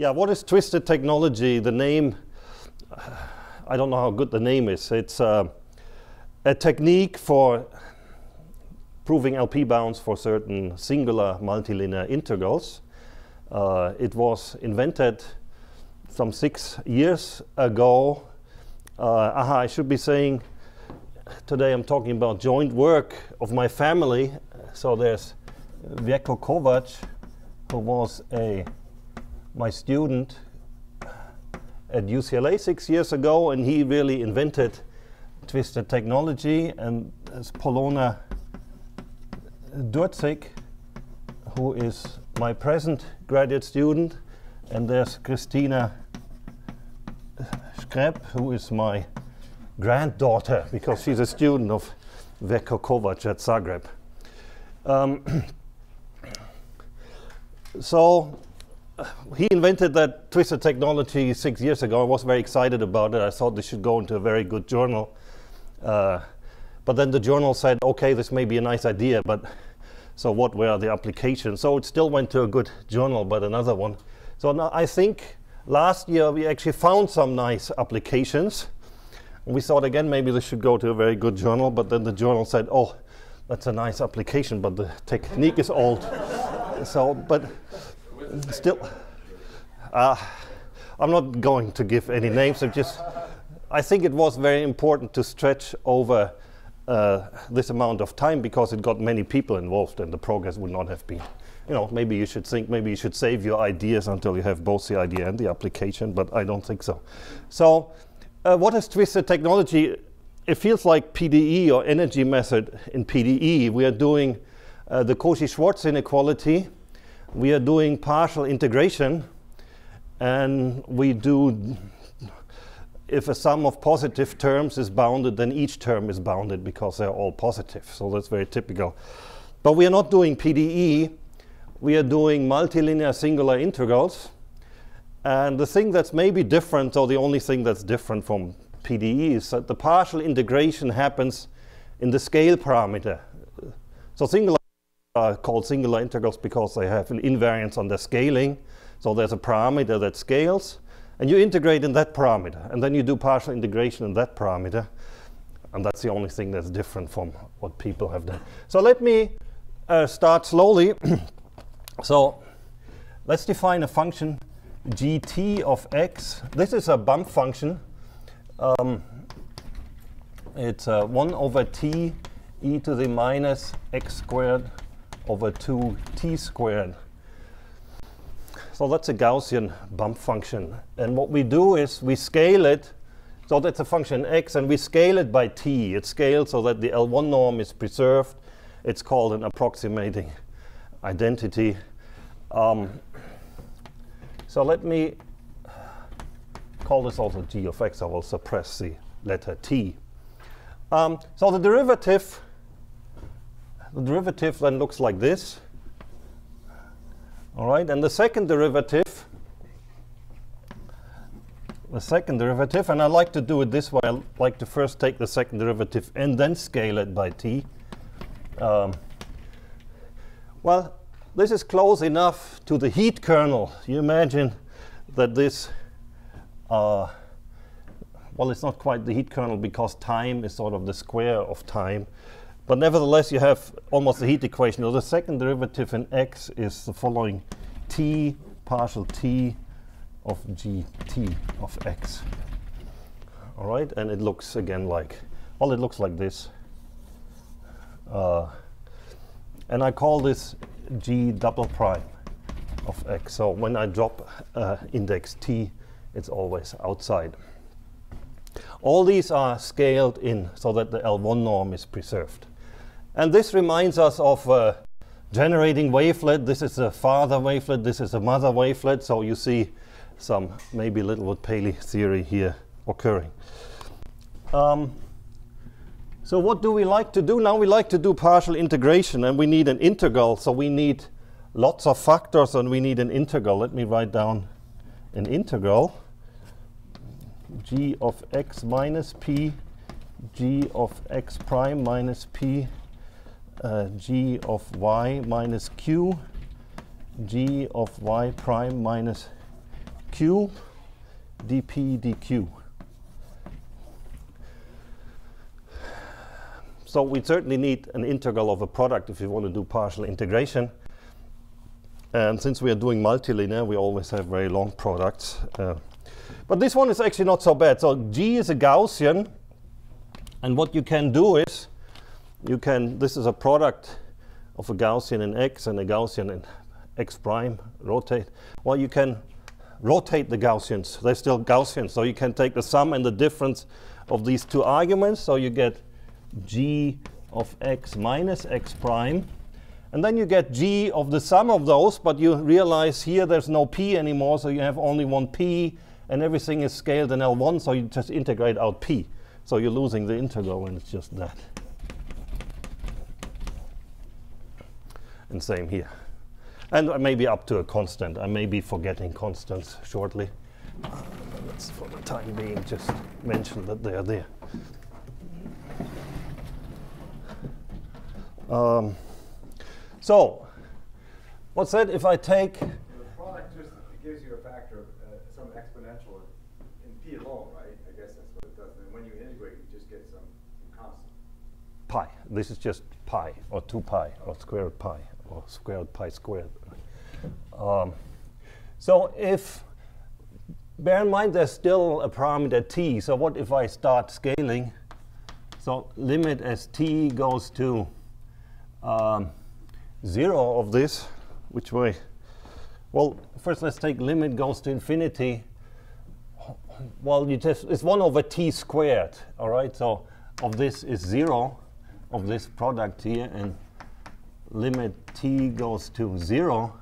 Yeah, what is twisted technology? The name, I don't know how good the name is. It's uh, a technique for proving LP bounds for certain singular multilinear integrals. Uh, it was invented some six years ago. Uh, aha, I should be saying today I'm talking about joint work of my family. So there's Vjeko Kovac, who was a my student at UCLA six years ago, and he really invented twisted technology. And there's Polona Durcik, who is my present graduate student, and there's Kristina Škreb, who is my granddaughter because she's a student of Vjeko Kovac at Zagreb. Um, so he invented that twisted technology six years ago. I was very excited about it. I thought this should go into a very good journal. Uh, but then the journal said, okay, this may be a nice idea, but so what were the applications? So it still went to a good journal, but another one. So now I think last year we actually found some nice applications. We thought again maybe this should go to a very good journal, but then the journal said, oh, that's a nice application, but the technique is old. so, but still, uh, I'm not going to give any names. I'm just, I think it was very important to stretch over uh, this amount of time because it got many people involved and the progress would not have been. You know, maybe you should think, maybe you should save your ideas until you have both the idea and the application, but I don't think so. So, uh, what is twisted technology? It feels like PDE or energy method in PDE. We are doing uh, the Cauchy-Schwarz inequality we are doing partial integration and we do if a sum of positive terms is bounded then each term is bounded because they're all positive. So that's very typical. But we are not doing PDE we are doing multilinear singular integrals. And the thing that's maybe different or the only thing that's different from PDE is that the partial integration happens in the scale parameter. So singular are called singular integrals because they have an invariance on their scaling. So there's a parameter that scales, and you integrate in that parameter, and then you do partial integration in that parameter, and that's the only thing that's different from what people have done. So let me uh, start slowly. so let's define a function gt of x. This is a bump function. Um, it's uh, 1 over t e to the minus x squared over 2t squared. So that's a Gaussian bump function. And what we do is we scale it, so that's a function x, and we scale it by t. It scales so that the L1 norm is preserved. It's called an approximating identity. Um, so let me call this also g of x. I will suppress the letter t. Um, so the derivative the derivative then looks like this. All right, and the second derivative, the second derivative, and I like to do it this way. I like to first take the second derivative and then scale it by t. Um, well, this is close enough to the heat kernel. You imagine that this, uh, well, it's not quite the heat kernel because time is sort of the square of time. But nevertheless, you have almost the heat equation. So the second derivative in x is the following t partial t of gt of x. All right, and it looks again like, well, it looks like this. Uh, and I call this g double prime of x. So when I drop uh, index t, it's always outside. All these are scaled in so that the L1 norm is preserved. And this reminds us of uh, generating wavelet. This is a father wavelet, this is a mother wavelet. So you see some maybe little Littlewood Paley theory here occurring. Um, so what do we like to do? Now we like to do partial integration and we need an integral. So we need lots of factors and we need an integral. Let me write down an integral. g of x minus p, g of x prime minus p uh, g of y minus q, g of y prime minus q dp dq. So we certainly need an integral of a product if you want to do partial integration. And since we are doing multilinear, we always have very long products. Uh, but this one is actually not so bad. So G is a Gaussian. And what you can do is, you can, this is a product of a Gaussian in X and a Gaussian in X prime, rotate. Well, you can rotate the Gaussians. They're still Gaussians. So you can take the sum and the difference of these two arguments. So you get G of X minus X prime and then you get g of the sum of those, but you realize here there's no p anymore, so you have only one p, and everything is scaled in L1, so you just integrate out p. So you're losing the integral, and it's just that. And same here. And maybe up to a constant. I may be forgetting constants shortly. let's, for the time being, just mention that they are there. Um, so, what's that if I take... The product just gives you a factor of uh, some exponential in P alone, right? I guess that's what it does. And when you integrate, you just get some, some constant. Pi. This is just pi, or 2 pi, or square root pi, or square root pi squared. Um, so if, bear in mind there's still a parameter t, so what if I start scaling? So limit as t goes to um, 0 of this, which way? Well, first let's take limit goes to infinity. Well, you just, it's 1 over t squared, all right? So of this is 0 of this product here, and limit t goes to 0.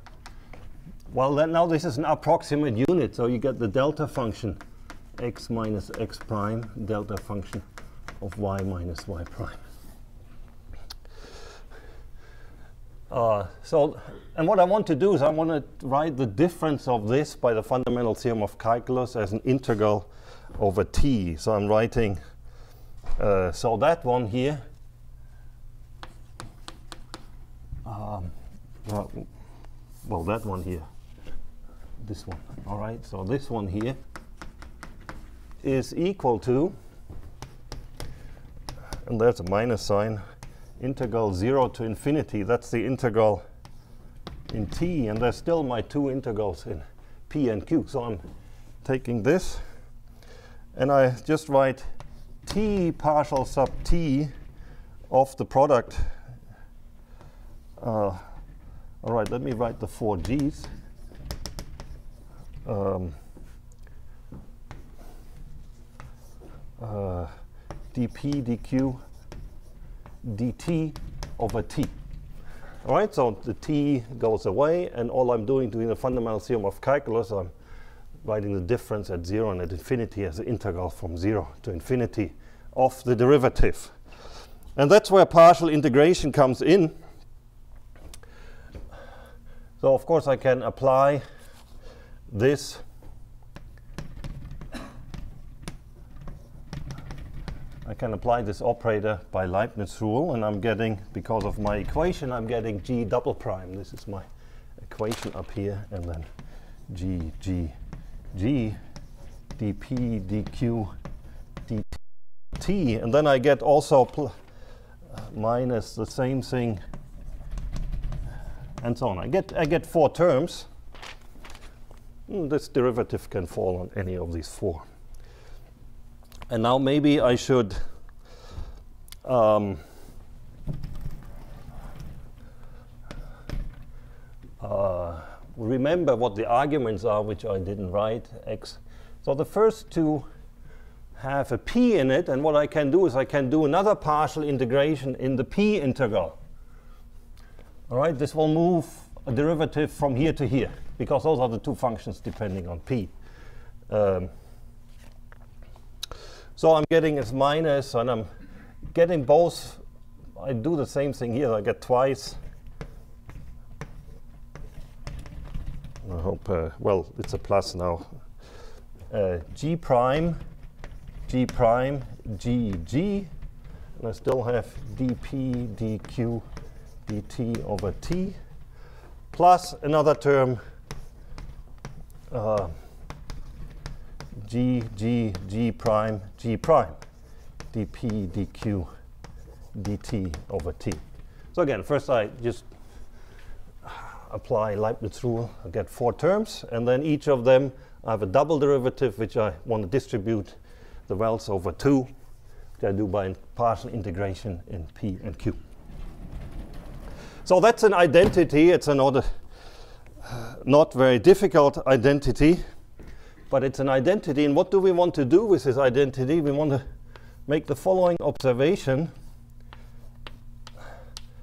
Well, then now this is an approximate unit, so you get the delta function x minus x prime, delta function of y minus y prime. Uh, so, and what I want to do is I want to write the difference of this by the fundamental theorem of calculus as an integral over t. So I'm writing, uh, so that one here, um, well, that one here, this one, all right? So this one here is equal to, and there's a minus sign, integral 0 to infinity. That's the integral in t, and there's still my two integrals in p and q. So I'm taking this, and I just write t partial sub t of the product. Uh, all right, let me write the four g's. Um, uh, dp, dq, dt over t. All right, so the t goes away, and all I'm doing doing the fundamental theorem of calculus, I'm writing the difference at 0 and at infinity as an integral from 0 to infinity of the derivative. And that's where partial integration comes in. So of course I can apply this I can apply this operator by Leibniz rule, and I'm getting, because of my equation, I'm getting g double prime. This is my equation up here, and then g, g, g, dp, dq, dt, and then I get also uh, minus the same thing, and so on. I get, I get four terms. Hmm, this derivative can fall on any of these four. And now maybe I should um, uh, remember what the arguments are, which I didn't write, x. So the first two have a p in it, and what I can do is I can do another partial integration in the p integral. All right, this will move a derivative from here to here, because those are the two functions depending on p. Um, so I'm getting as minus, and I'm getting both. I do the same thing here. I get twice. I hope, uh, well, it's a plus now. Uh, G prime, G prime, G, G, and I still have dp, dq, dt over t, plus another term, uh, g, g, g prime, g prime, dp, dq, dt over t. So again, first I just apply Leibniz rule, I get four terms, and then each of them I have a double derivative which I want to distribute the wells over 2, which I do by partial integration in p and q. So that's an identity, it's another uh, not very difficult identity, but it's an identity, and what do we want to do with this identity? We want to make the following observation.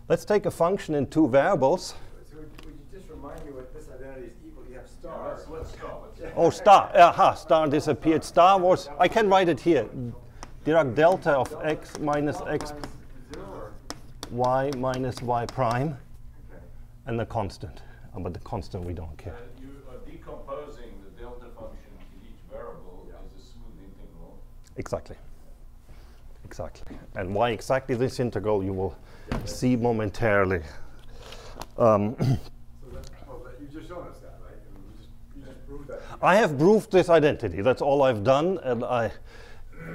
Let's take a function in two variables. So would, would you just remind me what this identity is equal? You have star. Let's, let's go. Let's Oh, star. Aha, star disappeared. Star was, I can write it here. Dirac delta of x minus x Times zero or? Y minus y prime Okay. and the constant. Uh, but the constant we don't Uh, care. you are decomposing the delta function in each variable Yeah. as a smooth integral. Exactly. Exactly. And why exactly this integral you will see momentarily. Um, So that, well, that, you just shown us that, right? And you just, you just proved that. I have proved this identity. That's all I've done, and I.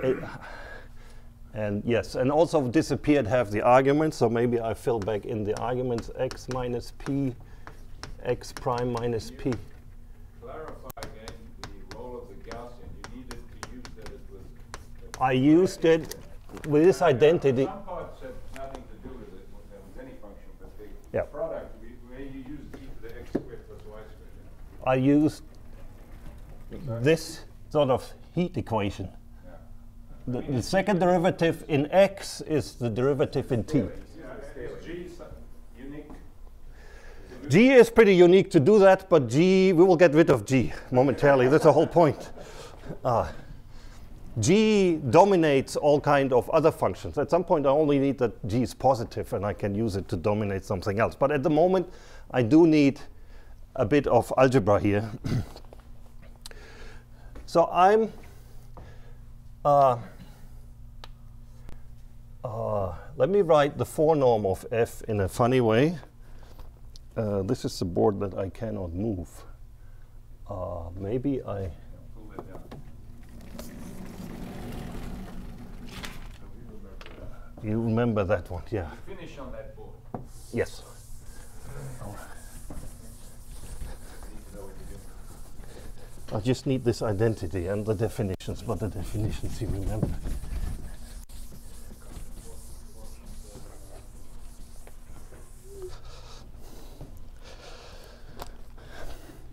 It, and yes, and also disappeared have the arguments. So maybe I fill back in the arguments x minus p, x prime minus p. Clarify again the role of the Gaussian. You needed to use that it was. I used it with this identity. Some parts had nothing to do with it with, any function, but the Yeah. product, where you use e to the x squared plus y squared. I used this sort of heat equation. The, the second derivative in x is the derivative in t. G is pretty unique to do that, but G, we will get rid of G momentarily. That's the whole point. Uh, G dominates all kind of other functions. At some point, I only need that G is positive, and I can use it to dominate something else. But at the moment, I do need a bit of algebra here. so I'm. Uh, uh, let me write the forenorm of f in a funny way. Uh, this is the board that I cannot move. Uh, maybe I. Yeah, pull that down. So we remember that. You remember that one, yeah. Finish on that board. Yes. You need to know what you're doing. I just need this identity and the definitions, but the definitions you remember.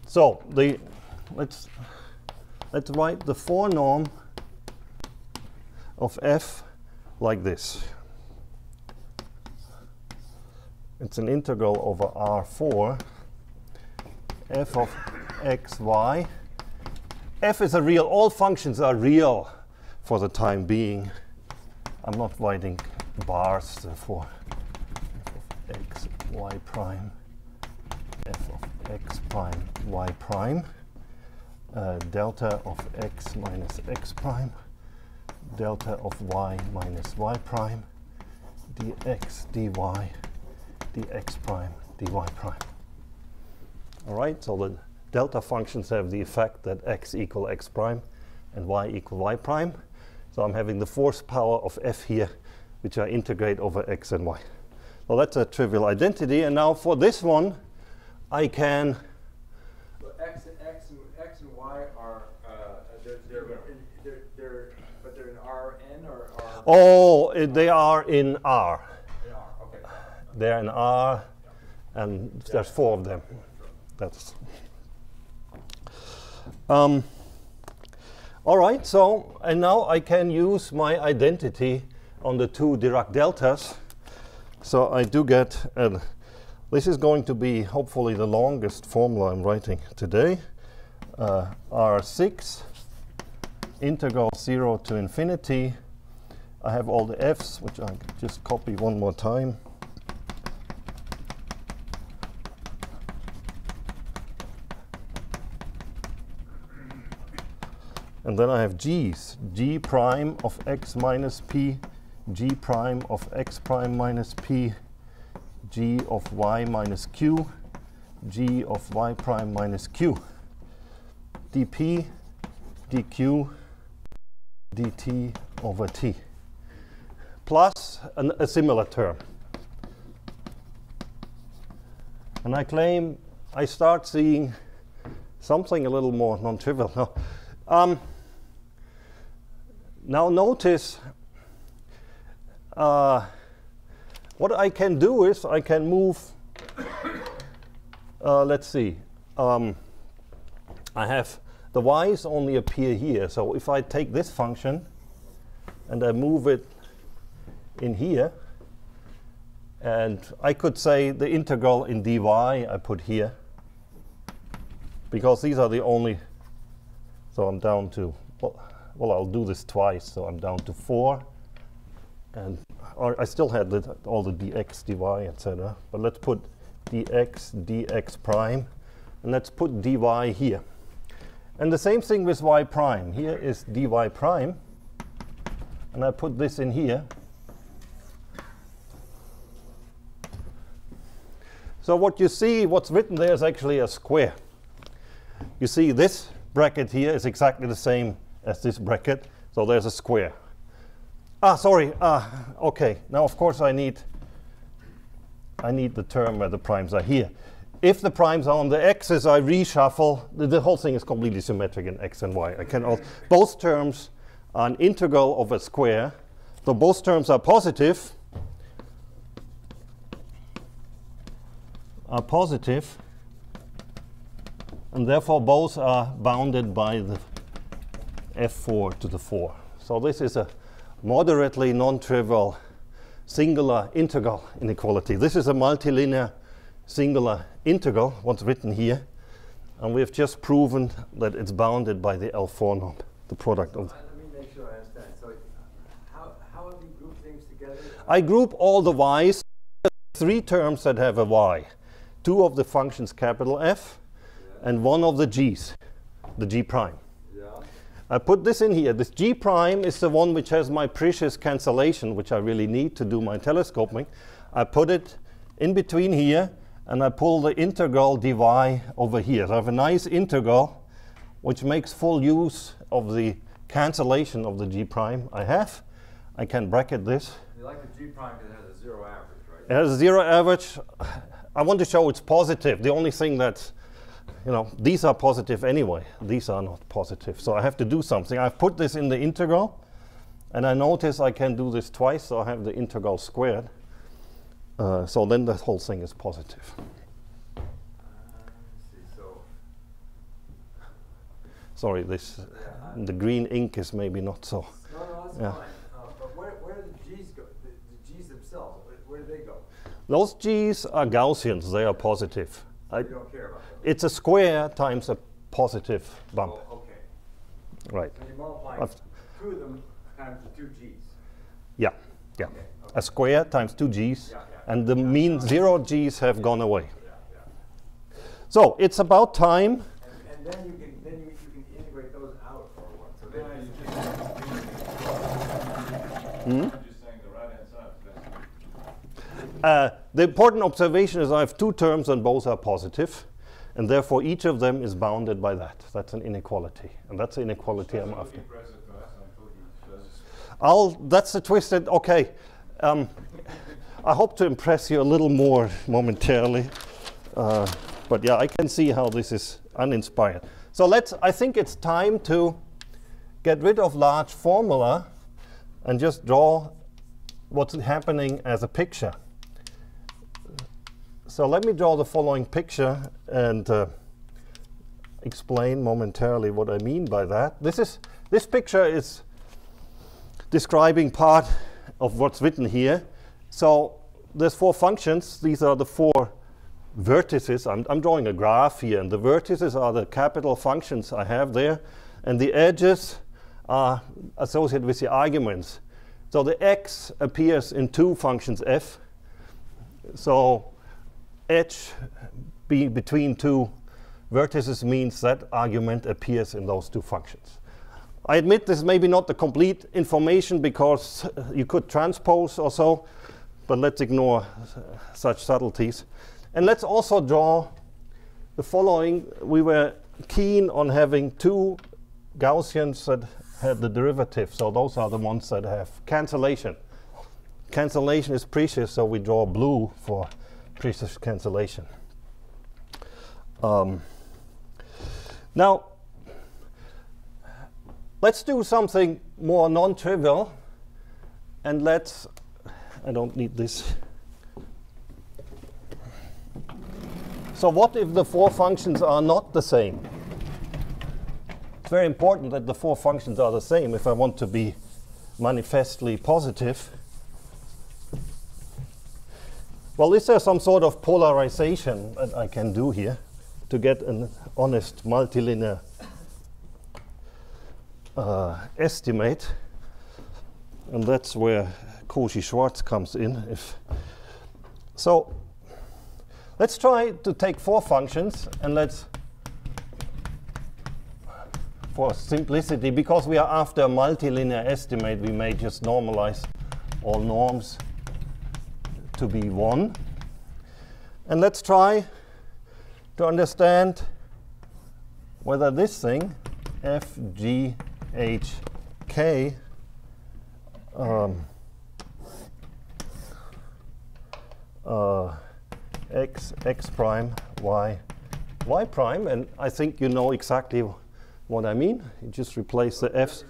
So the let's let's write the four norm of f like this. It's an integral over R4 f of x, y. f is a real, all functions are real for the time being. I'm not writing bars, therefore f of x, y prime, x prime, y prime, uh, delta of x minus x prime, delta of y minus y prime, dx, dy, dx prime, dy prime. All right, so the delta functions have the effect that x equal x prime and y equal y prime. So I'm having the force power of f here, which I integrate over x and y. Well, that's a trivial identity. And now for this one, I can, But x and x and x and y are uh, they're, they're, they're, they're but they're in Rn or R. oh, they are in R. They are okay. They're in R, and there's four of them. That's. Um, all right, so, and now I can use my identity on the two Dirac deltas. So I do get, uh, this is going to be hopefully the longest formula I'm writing today. Uh, R6, integral 0 to infinity. I have all the f's, which I just copy one more time. And then I have g's, g prime of x minus p, g prime of x prime minus p, g of y minus q, g of y prime minus q. dp dq dt over t plus an, a similar term. And I claim I start seeing something a little more non-trivial. No. Um, now notice uh, what I can do is I can move, uh, let's see, um, I have the y's only appear here. So if I take this function and I move it in here, and I could say the integral in dy I put here, because these are the only, so I'm down to, well, well I'll do this twice, so I'm down to 4, and or I still had the, all the dx, dy, etc. But let's put dx, dx prime, and let's put dy here. And the same thing with y prime. Here is dy prime, and I put this in here. So what you see, what's written there is actually a square. You see this bracket here is exactly the same as this bracket, so there's a square. Ah, sorry. Ah, okay. Now, of course, I need I need the term where the primes are here. If the primes are on the x's, I reshuffle. The, the whole thing is completely symmetric in x and y. I can also, both terms are an integral of a square. So both terms are positive. Are positive, and therefore both are bounded by the f4 to the 4. So this is a moderately non-trivial singular integral inequality. This is a multilinear singular integral, what's written here, and we've just proven that it's bounded by the L4 norm, the product of. Let me make sure I understand. So, how, how have you grouped things together? I group all the y's, three terms that have a y, two of the functions capital F, and one of the g's, the g prime. I put this in here. This G prime is the one which has my precious cancellation, which I really need to do my telescoping. I put it in between here, and I pull the integral dy over here. So I have a nice integral, which makes full use of the cancellation of the G prime I have. I can bracket this. You like the G prime because it has a zero average, right? It has a zero average. I want to show it's positive. The only thing that, you know, these are positive anyway. These are not positive. So I have to do something. I've put this in the integral, and I notice I can do this twice, so I have the integral squared. Uh, so then the whole thing is positive. Uh. So, Sorry, this yeah, the green ink is maybe not so. no, no, that's Yeah. fine. Uh, but where, where do the G's go? The, the G's themselves, where, where do they go? Those g's are Gaussians. They are positive. I, you don't care about them. it's a square times a positive bump. Oh, okay. Right. So you multiply I've- two of them times the two G's. Yeah. Yeah. Okay, okay. A square times two g's, Yeah, yeah. and the mean zero g's have gone away. Yeah, yeah. So it's about time. And, and then you can then you, you can integrate those out for one. So then Yeah, you you just, Hmm? I'm just saying the right hand side is best. Uh, the important observation is I have two terms and both are positive, and therefore each of them is bounded by that. That's an inequality, and that's the inequality I'm after. look impressive to us until he says I'll, that's the twisted, okay. Um, I hope to impress you a little more momentarily. Uh, but yeah, I can see how this is uninspired. So let's, I think it's time to get rid of large formula and just draw what's happening as a picture. So let me draw the following picture and uh, explain momentarily what I mean by that. This is, this picture is describing part of what's written here. So there's four functions. These are the four vertices. I'm, I'm drawing a graph here, and the vertices are the capital functions I have there, and the edges are associated with the arguments. So the x appears in two functions f. So edge be between two vertices means that argument appears in those two functions. I admit this is maybe not the complete information because you could transpose or so, but let's ignore such subtleties. And let's also draw the following. We were keen on having two Gaussians that had the derivative. So those are the ones that have cancellation. Cancellation is precious, so we draw blue for precious cancellation. Um, now, let's do something more non-trivial, and let's, I don't need this. So what if the four functions are not the same? It's very important that the four functions are the same if I want to be manifestly positive. Well, is there some sort of polarization that I can do here to get an honest multilinear uh, estimate? And that's where Cauchy-Schwarz comes in. If so, let's try to take four functions and let's, for simplicity, because we are after a multilinear estimate, we may just normalize all norms to be 1. And let's try to understand whether this thing, f, g, h, k, um, uh, x, x prime, y, y prime, and I think you know exactly what I mean. You just replace the f's.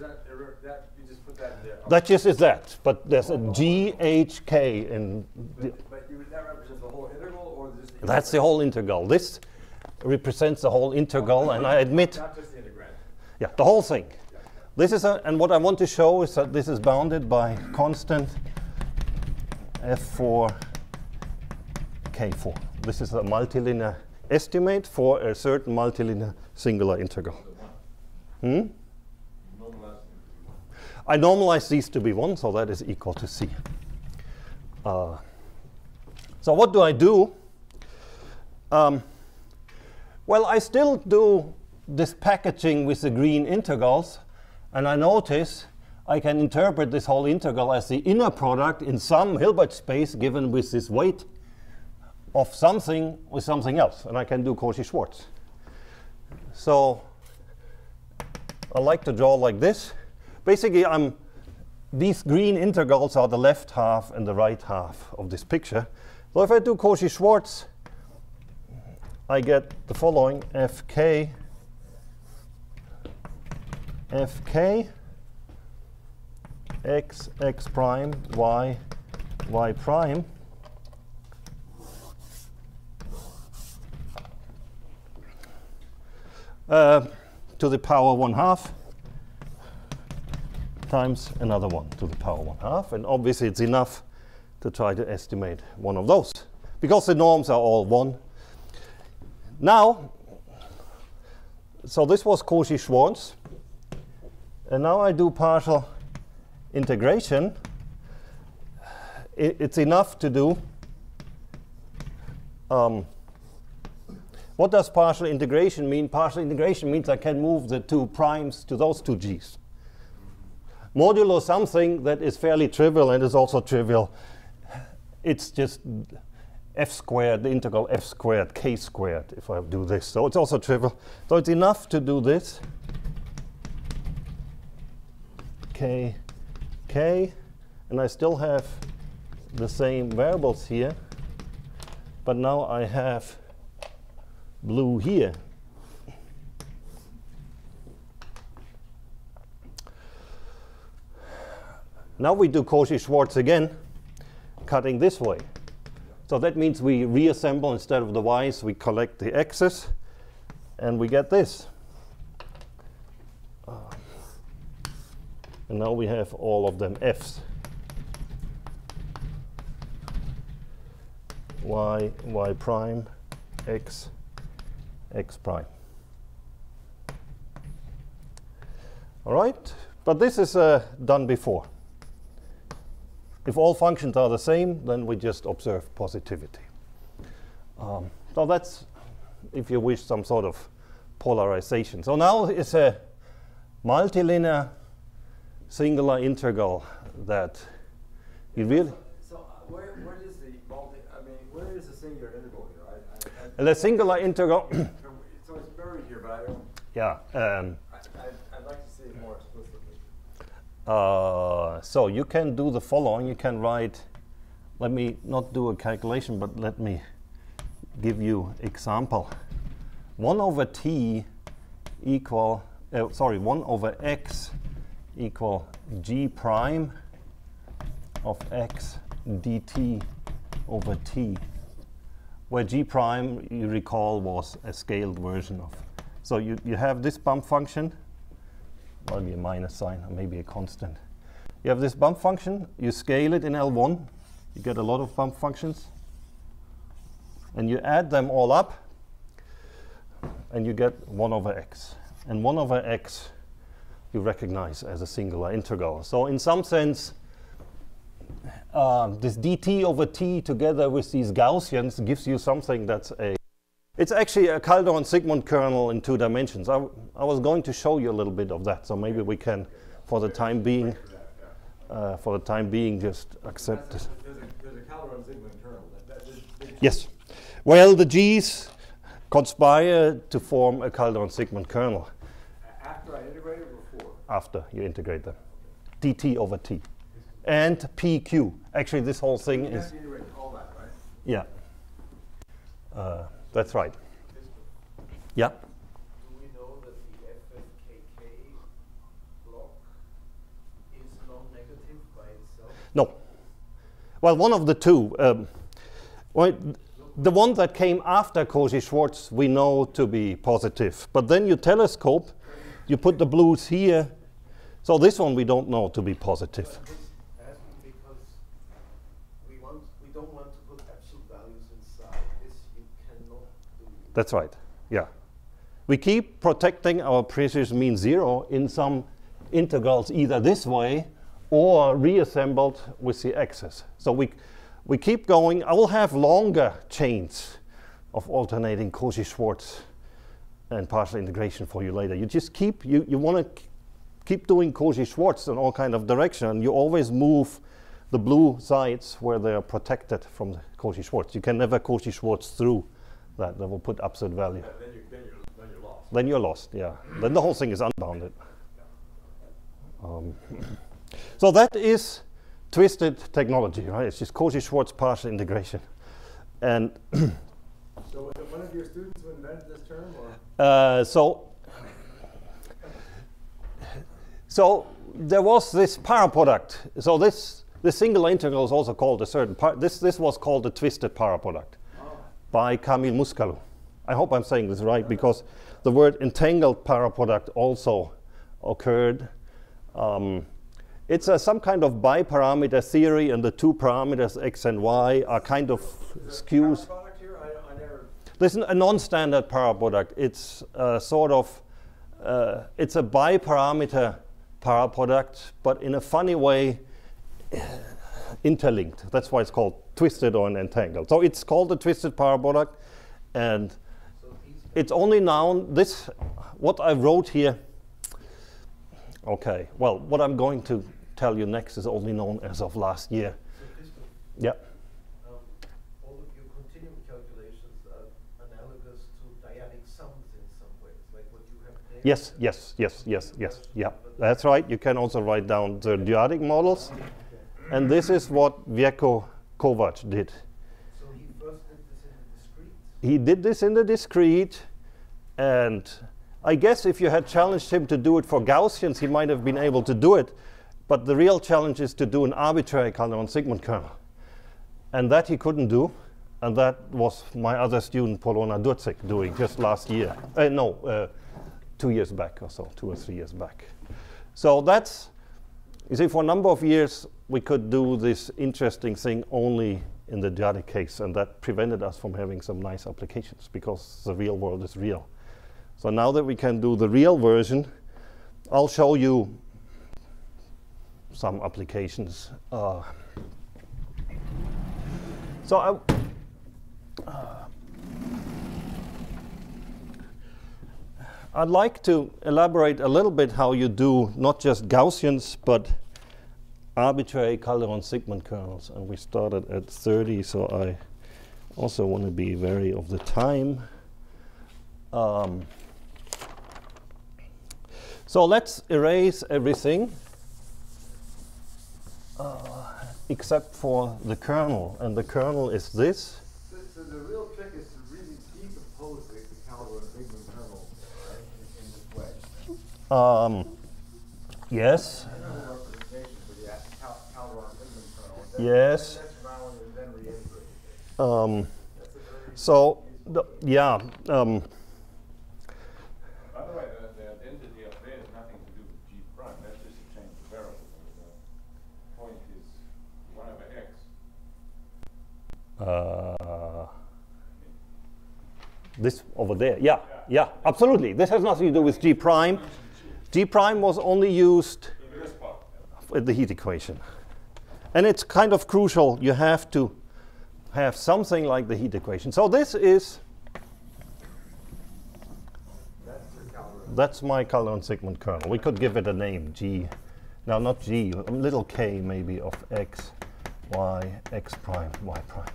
That, just put that in there? That just is that, but there's a g, h, k, and the- But, but you, that represents the whole integral or just the? that's the whole integral. This represents the whole integral, and I admit, Not just the integrand. yeah, the whole thing. This is a, and what I want to show is that this is bounded by constant f4, k4. This is a multilinear estimate for a certain multilinear singular integral. Hmm? I normalize these to be 1, so that is equal to c. Uh, so what do I do? Um, well, I still do this packaging with the green integrals, and I notice I can interpret this whole integral as the inner product in some Hilbert space given with this weight of something with something else, and I can do Cauchy-Schwarz. So I like to draw like this. Basically, I'm these green integrals are the left half and the right half of this picture. So if I do Cauchy-Schwarz, I get the following fk fk x x prime y y prime uh, to the power 1 half times another one to the power 1 half. And obviously it's enough to try to estimate one of those because the norms are all 1. Now, so this was Cauchy-Schwarz. And now I do partial integration. It's enough to do. Um, what does partial integration mean? Partial integration means I can move the two primes to those two g's. Modulo something that is fairly trivial and is also trivial. It's just f squared, the integral f squared, k squared, if I do this. So it's also trivial. So it's enough to do this. k, k, and I still have the same variables here, but now I have blue here. Now we do Cauchy-Schwarz again, cutting this way. So that means we reassemble instead of the y's, we collect the x's, and we get this. And now we have all of them f's. y, y prime, x, x prime. All right, but this is uh, done before. If all functions are the same, then we just observe positivity. Um, so that's, if you wish, some sort of polarization. So now it's a multilinear singular integral that you really. So uh, where, where does the multi, I mean, where is the singular integral here? I, I, I, the singular integral, so it's buried here, but I don't, yeah, um, I, I'd, I'd like to say it more explicitly. Uh, so you can do the following. You can write, let me not do a calculation, but let me give you example. 1 over t equal, uh, sorry, 1 over x equal g prime of x dt over t, where g prime, you recall, was a scaled version of. So you, you have this bump function, be a minus sign or maybe a constant. You have this bump function, you scale it in L1, you get a lot of bump functions, and you add them all up, and you get 1 over x. And 1 over x you recognize as a singular integral. So in some sense, uh, this dt over t together with these Gaussians gives you something that's a it's actually a Calderon-Zygmund kernel in two dimensions. I, I was going to show you a little bit of that, so maybe we can, for the time being, uh, for the time being, just accept it. There's a, there's a Calderon-Zygmund kernel. That, that, there's- there's- Yes. Well, the G's conspire to form a Calderon-Zygmund kernel After I integrate or before? after you integrate them. dt over t. And pq. Actually, this whole thing You is, to integrate all that, right? yeah. Uh, that's right. Yeah. Do we know that the FFKK block is non-negative by itself? No. Well, one of the two. Um, well, the one that came after Cauchy-Schwarz we know to be positive. But then you telescope, you put the blues here. So this one we don't know to be positive. I'm just asking because we want, we don't want to put absolute values inside. This you cannot do. That's right. Yeah. We keep protecting our precious mean zero in some integrals either this way or reassembled with the x's. So we, we keep going. I will have longer chains of alternating Cauchy-Schwarz and partial integration for you later. You just keep, you, you want to keep doing Cauchy-Schwarz in all kind of direction you always move the blue sides where they are protected from Cauchy-Schwarz. You can never Cauchy-Schwarz through that. That will put absolute value. Then you, then you're, then you're lost. Then you're lost, yeah. Then the whole thing is unbounded. Um, so that is twisted technology, right? It's just Cauchy-Schwarz partial integration. And So was it one of your students who invented this term or? uh, so, so there was this paraproduct. So this, this singular integral is also called a certain part. This, this was called the twisted paraproduct by Camil Muscalu. I hope I'm saying this right because the word entangled paraproduct also occurred. Um, it's a, some kind of biparameter theory, and the two parameters x and y are kind of skews. Product here, I, I never, This is a non-standard paraproduct. It's uh, sort of uh, it's a biparameter paraproduct, but in a funny way interlinked. That's why it's called twisted or an entangled. So it's called a twisted paraproduct, and it's only now this what I wrote here. Okay, well, what I'm going to tell you next is only known as of last year. So Yeah. um, all of your continuum calculations are analogous to dyadic sums in some ways, like what you have there. Yes, yes, yes, yes, yes. Yeah, that's right. You can also write down the dyadic models. And this is what Vjeko Kovac did. So he first did this in the discrete. He did this in the discrete, and I guess if you had challenged him to do it for Gaussians, he might have been able to do it. But the real challenge is to do an arbitrary Calderon-Zygmund kernel. And that he couldn't do. And that was my other student, Polona Durcik, doing just last year. Uh, no, uh, two years back or so, two or three years back. So that's, you see, for a number of years, we could do this interesting thing only in the dyadic case, and that prevented us from having some nice applications because the real world is real. So now that we can do the real version, I'll show you some applications. Uh, so I, I'd like to elaborate a little bit how you do not just Gaussians, but arbitrary Calderon-Zygmund kernels. And we started at 30, so I also want to be wary of the time. Um, So let's erase everything uh, except for the kernel, and the kernel is this. Of A has nothing to do with G prime. That's just a change of variable. The point is one over X. uh, this over there. Yeah, yeah, absolutely. This has nothing to do with G prime. G prime was only used with the heat equation. And it's kind of crucial. You have to have something like the heat equation. So this is, That's your Calderon. my Calderon-Zygmund kernel. We could give it a name, G. No, not G, a little k maybe of x, y, x prime, y prime.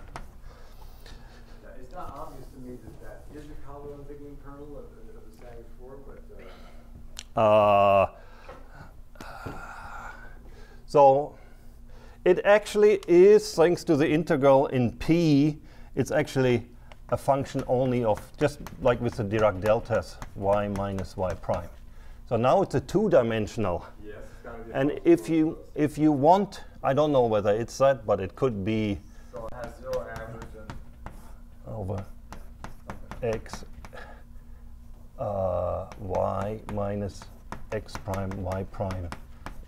It's not obvious to me that that is a Calderon Zygmund kernel of, the- of the standard four, but, uh, Uh, so it actually is, thanks to the integral in P, it's actually a function only of, just like with the Dirac deltas, y minus y prime. So now it's a two-dimensional. yes, it's gotta be. a And if you, if you want, I don't know whether it's that, but it could be So it has zero average over x uh, y minus x prime y prime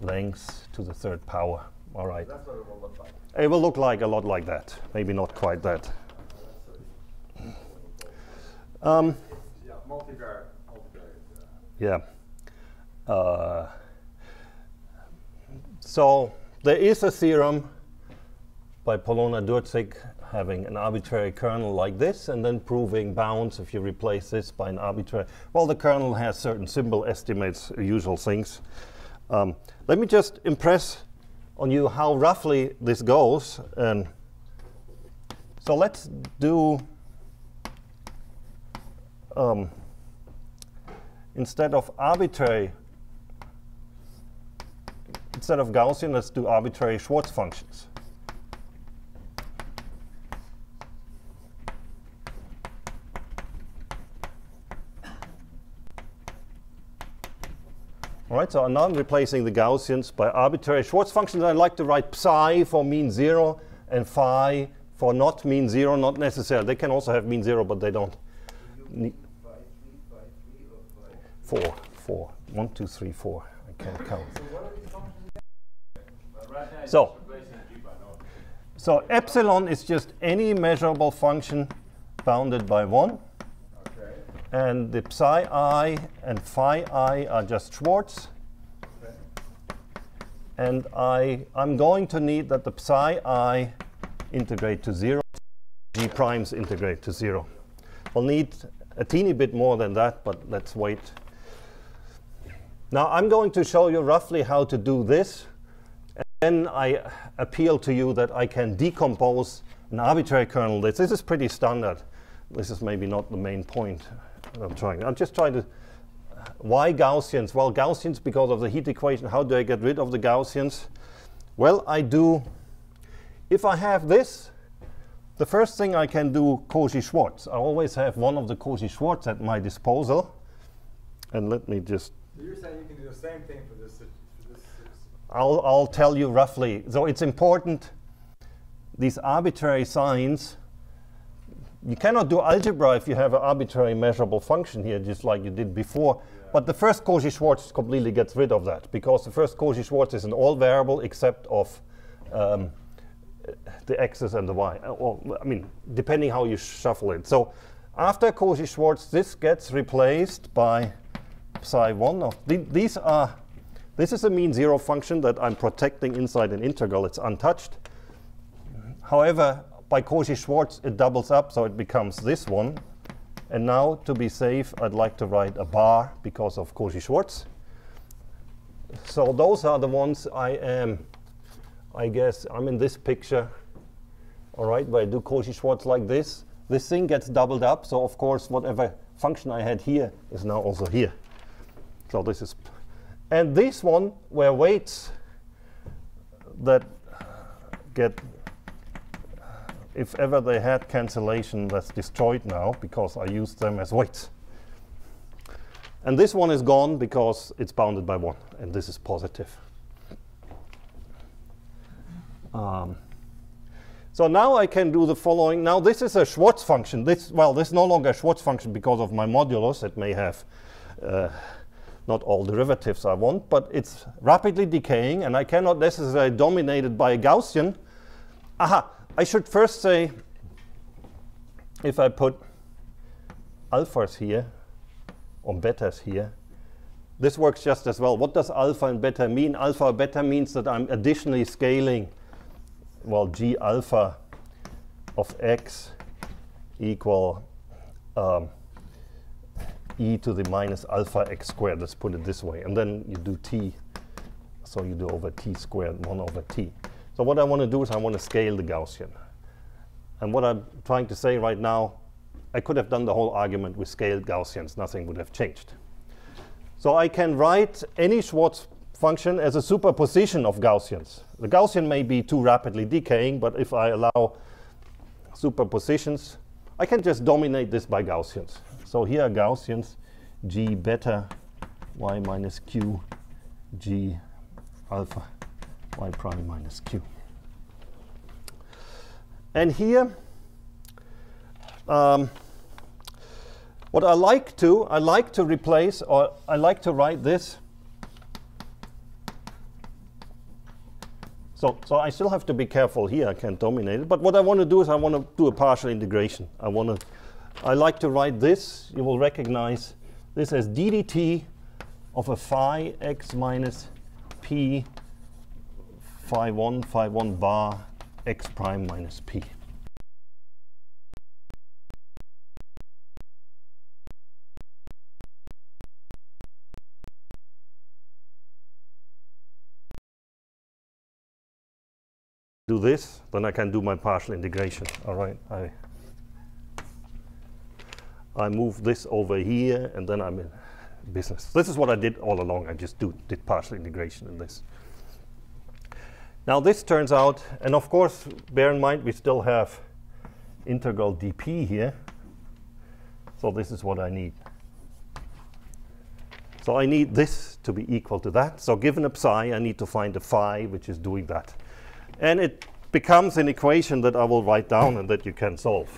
lengths to the third power. All right. That's what it will look like. It will look like a lot like that. Maybe not quite that. Um, Yeah, multivariate, multivariate. yeah. Uh, so there is a theorem by Polona Durcik having an arbitrary kernel like this and then proving bounds if you replace this by an arbitrary. Well, the kernel has certain symbol estimates, usual things. Um, let me just impress on you how roughly this goes. And so let's do, um, instead of arbitrary, instead of Gaussian, let's do arbitrary Schwartz functions. All right, so now I'm replacing the Gaussians by arbitrary Schwartz functions. I like to write psi for mean zero and phi for not mean zero, not necessarily. They can also have mean zero, but they don't. Three, or five? Four, four, one, two, three, four. I can't count. So. So epsilon is just any measurable function bounded by one. And the psi i and phi i are just Schwartz. And I, I'm going to need that the psi i integrate to zero, g primes integrate to zero. We'll need a teeny bit more than that, but let's wait. Now I'm going to show you roughly how to do this. And then I appeal to you that I can decompose an arbitrary kernel. This, this is pretty standard. This is maybe not the main point I'm trying. I'm just trying to why Gaussians? Well, Gaussians because of the heat equation. How do I get rid of the Gaussians? Well, I do, if I have this, the first thing I can do Cauchy-Schwarz. I always have one of the Cauchy-Schwarz at my disposal. And let me just, you're saying you can do the same thing for this, for this, I'll, I'll tell you roughly. So it's important, these arbitrary signs, you cannot do algebra if you have an arbitrary measurable function here, just like you did before. But the first Cauchy-Schwarz completely gets rid of that because the first Cauchy-Schwarz is an all variable except of um, the x's and the y. Uh, Or, I mean, depending how you shuffle it. So after Cauchy-Schwarz, this gets replaced by psi 1 of the, these are this is a mean zero function that I'm protecting inside an integral. It's untouched. However, by Cauchy-Schwarz, it doubles up, so it becomes this one. And now, to be safe, I'd like to write a bar because of Cauchy-Schwarz. So those are the ones I am, I guess, I'm in this picture, all right, where I do Cauchy-Schwarz like this. This thing gets doubled up, so of course, whatever function I had here is now also here. So this is And this one where weights that get, if ever they had cancellation, that's destroyed now because I used them as weights. And this one is gone because it's bounded by 1, and this is positive. Um, so now I can do the following. Now this is a Schwartz function. This well, this is no longer a Schwartz function because of my modulus. It may have uh, not all derivatives I want, but it's rapidly decaying, and I cannot necessarily dominate it by a Gaussian. Aha! I should first say, if I put alphas here, or betas here, this works just as well. What does alpha and beta mean? Alpha beta means that I'm additionally scaling well, g alpha of x equal um, e to the minus alpha x squared. Let's put it this way. And then you do t. So you do over t squared, 1 over t. So what I want to do is I want to scale the Gaussian. And what I'm trying to say right now, I could have done the whole argument with scaled Gaussians. Nothing would have changed. So I can write any Schwartz function as a superposition of Gaussians. The Gaussian may be too rapidly decaying, but if I allow superpositions, I can just dominate this by Gaussians. So here are Gaussians, g beta y minus q, g alpha y prime minus q. And here, um, what I like to, I like to replace, or I like to write this So, so I still have to be careful here. I can't dominate it. But what I want to do is I want to do a partial integration. I want to, I like to write this. You will recognize this as ddt of a phi x minus p phi 1 phi 1 bar x prime minus p. do this, then I can do my partial integration. All right, I I move this over here, and then I'm in business. This is what I did all along. I just do, did partial integration in this. Now this turns out, and of course, bear in mind we still have integral dp here. So this is what I need. So I need this to be equal to that. So given a psi, I need to find a phi which is doing that. And it becomes an equation that I will write down and that you can solve.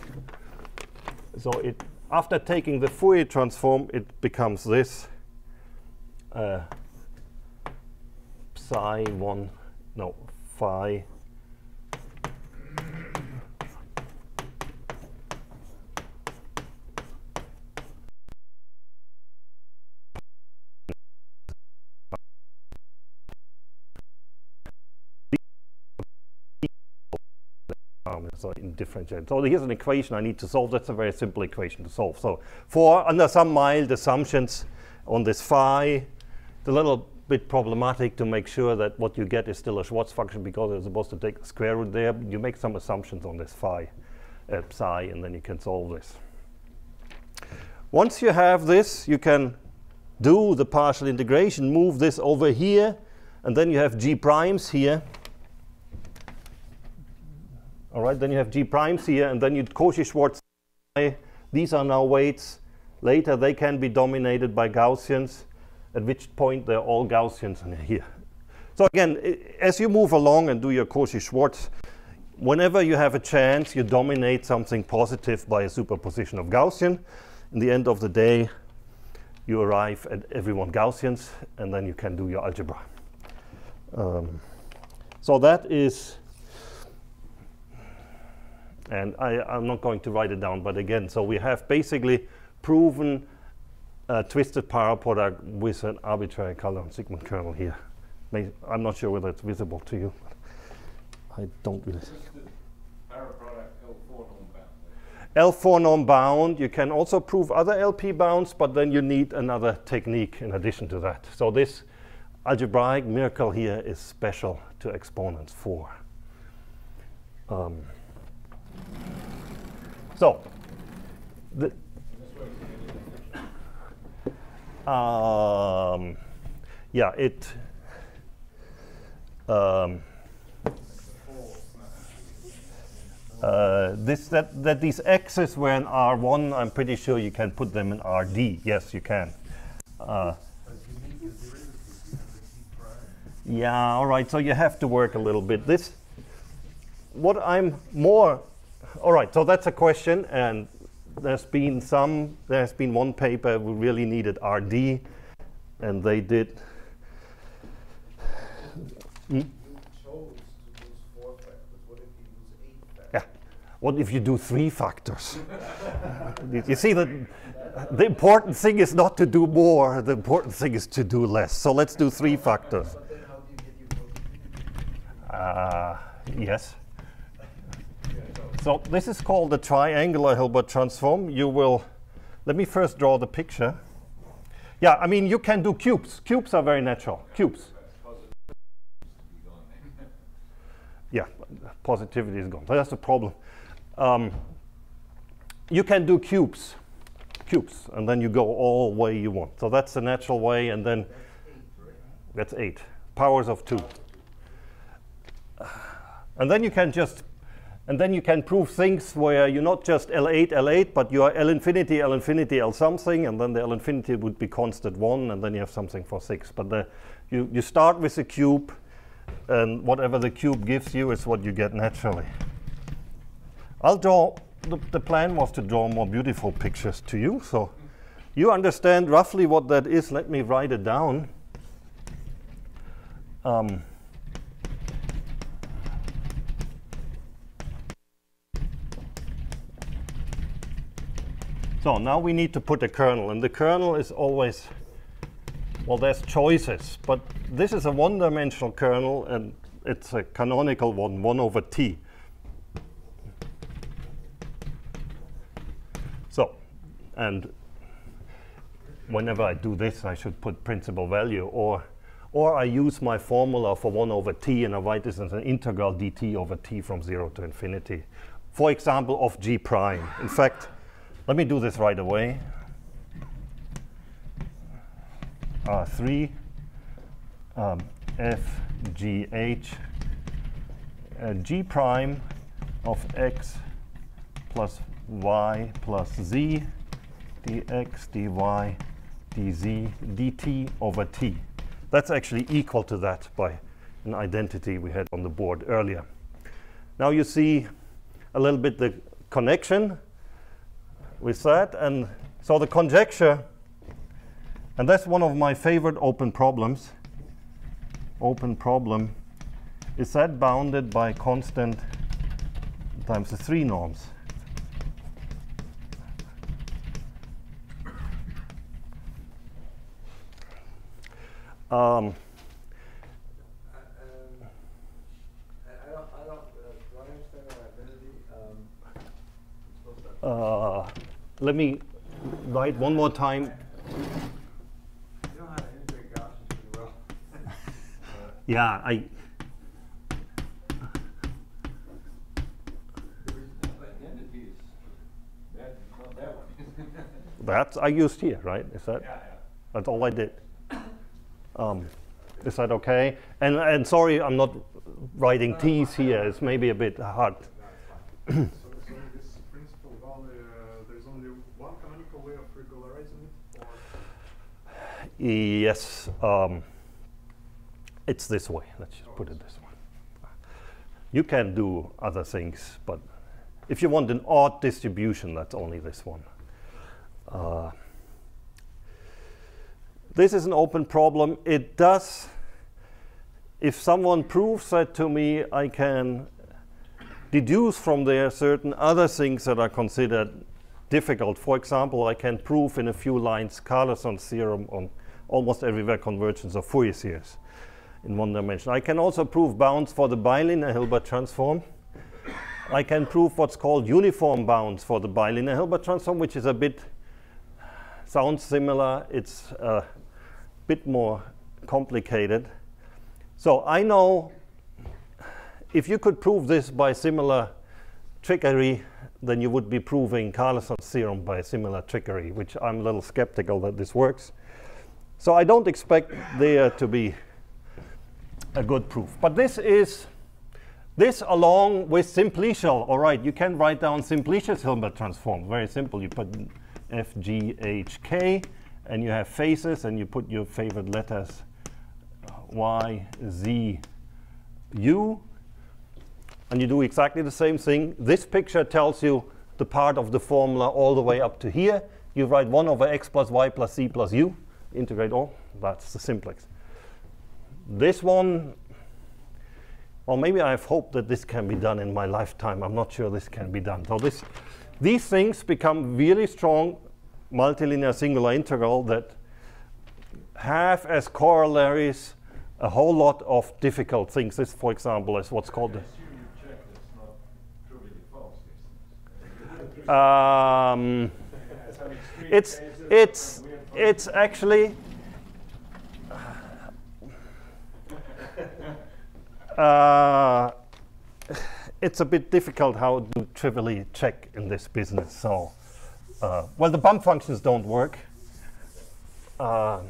So it, after taking the Fourier transform, it becomes this uh, psi 1, no, phi um, so in differentiate. So here's an equation I need to solve. That's a very simple equation to solve. So for under some mild assumptions on this phi, the little bit problematic to make sure that what you get is still a Schwartz function because it's supposed to take the square root there. You make some assumptions on this phi, uh, psi, and then you can solve this. Once you have this, you can do the partial integration, move this over here, and then you have g primes here. All right, then you have G primes here, and then you Cauchy-Schwarz. These are now weights. Later, they can be dominated by Gaussians, at which point they're all Gaussians here. So again, as you move along and do your Cauchy-Schwarz, whenever you have a chance, you dominate something positive by a superposition of Gaussian. In the end of the day, you arrive at everyone Gaussians, and then you can do your algebra. Um, so that is and I, am not going to write it down, but again, so we have basically proven a twisted paraproduct with an arbitrary Calderon Zygmund kernel here. May, I'm not sure whether it's visible to you. I don't really. Twisted power product L4 non-bound, You can also prove other LP bounds, but then you need another technique in addition to that. So this algebraic miracle here is special to exponents 4. Um, so, the, um, yeah, it. Um, uh, this that that these x's were in R1. I'm pretty sure you can put them in RD. Yes, you can. Uh, yeah, all right. So you have to work a little bit. This, what I'm more, all right. So that's a question, and there's been some. There's been one paper we really needed RD, and they did. Hmm? You chose to use four factors, what if you use eight factors? Yeah. What if you do three factors? you see that the important thing is not to do more. The important thing is to do less. So let's do three factors. But then how do you get your productivity? Uh, yes. So this is called the triangular Hilbert transform. You will, let me first draw the picture. Yeah, I mean, you can do cubes. Cubes are very natural. Cubes. Yeah, positivity is gone. That's the problem. Um, you can do cubes, cubes, and then you go all way you want. So that's the natural way, and then that's eight powers of two. And then you can just, and then you can prove things where you're not just L8, L8, but you are L infinity, L infinity, L something, and then the L infinity would be constant one, and then you have something for six. But the, you, you start with a cube, and whatever the cube gives you is what you get naturally. I'll draw, the, the plan was to draw more beautiful pictures to you, so you understand roughly what that is. Let me write it down. Um, so now we need to put a kernel, and the kernel is always, well, there's choices, but this is a one-dimensional kernel, and it's a canonical one, 1 over t. So, and whenever I do this, I should put principal value, or, or I use my formula for 1 over t and I write this as an integral dt over t from 0 to infinity. For example, of g prime. In fact, let me do this right away. R3 um, f g h uh, g prime of x plus y plus z dx dy dz dt over t. That's actually equal to that by an identity we had on the board earlier. Now you see a little bit the connection with that. And so the conjecture, and that's one of my favorite open problems. Open problem is that bounded by constant times the three norms. Um, uh, do I understand our identity? It's supposed to- let me write one more time. You know how to integrate Gaussians pretty well. Yeah, I, that, not that one. that's I used here, right? Is that? Yeah, yeah. That's all I did. Um, is that okay? And, and sorry, I'm not writing T's here. It's maybe a bit hard. So, so in this principal value, uh, there's only one canonical way of regularizing it, or Yes, um, it's this way. Let's just put it this way. You can do other things, but if you want an odd distribution, that's only this one. Uh, this is an open problem. It does, if someone proves that to me, I can deduce from there certain other things that are considered difficult. For example, I can prove in a few lines Carleson's theorem on almost everywhere convergence of Fourier series in one dimension. I can also prove bounds for the bilinear Hilbert transform. I can prove what's called uniform bounds for the bilinear Hilbert transform, which is a bit sounds similar. It's a bit more complicated. So I know if you could prove this by similar trickery, then you would be proving Carleson's theorem by similar trickery, which I'm a little skeptical that this works. So I don't expect there to be a good proof. But this is, this along with simplicial, all right, you can write down simplicial Hilbert transform. Very simple. You put F, G, H, K, and you have faces, and you put your favorite letters Y, Z, U, and you do exactly the same thing. This picture tells you the part of the formula all the way up to here. You write 1 over x plus y plus z plus u, integrate all. That's the simplex. This one, well, maybe I have hope that this can be done in my lifetime. I'm not sure this can be done. So this, these things become really strong multilinear singular integral that have as corollaries a whole lot of difficult things. This, for example, is what's called the Assume you check that's not trivially false. Um, it's it's it's actually uh, it's a bit difficult how to trivially check in this business. So, uh, well, the bump functions don't work, uh,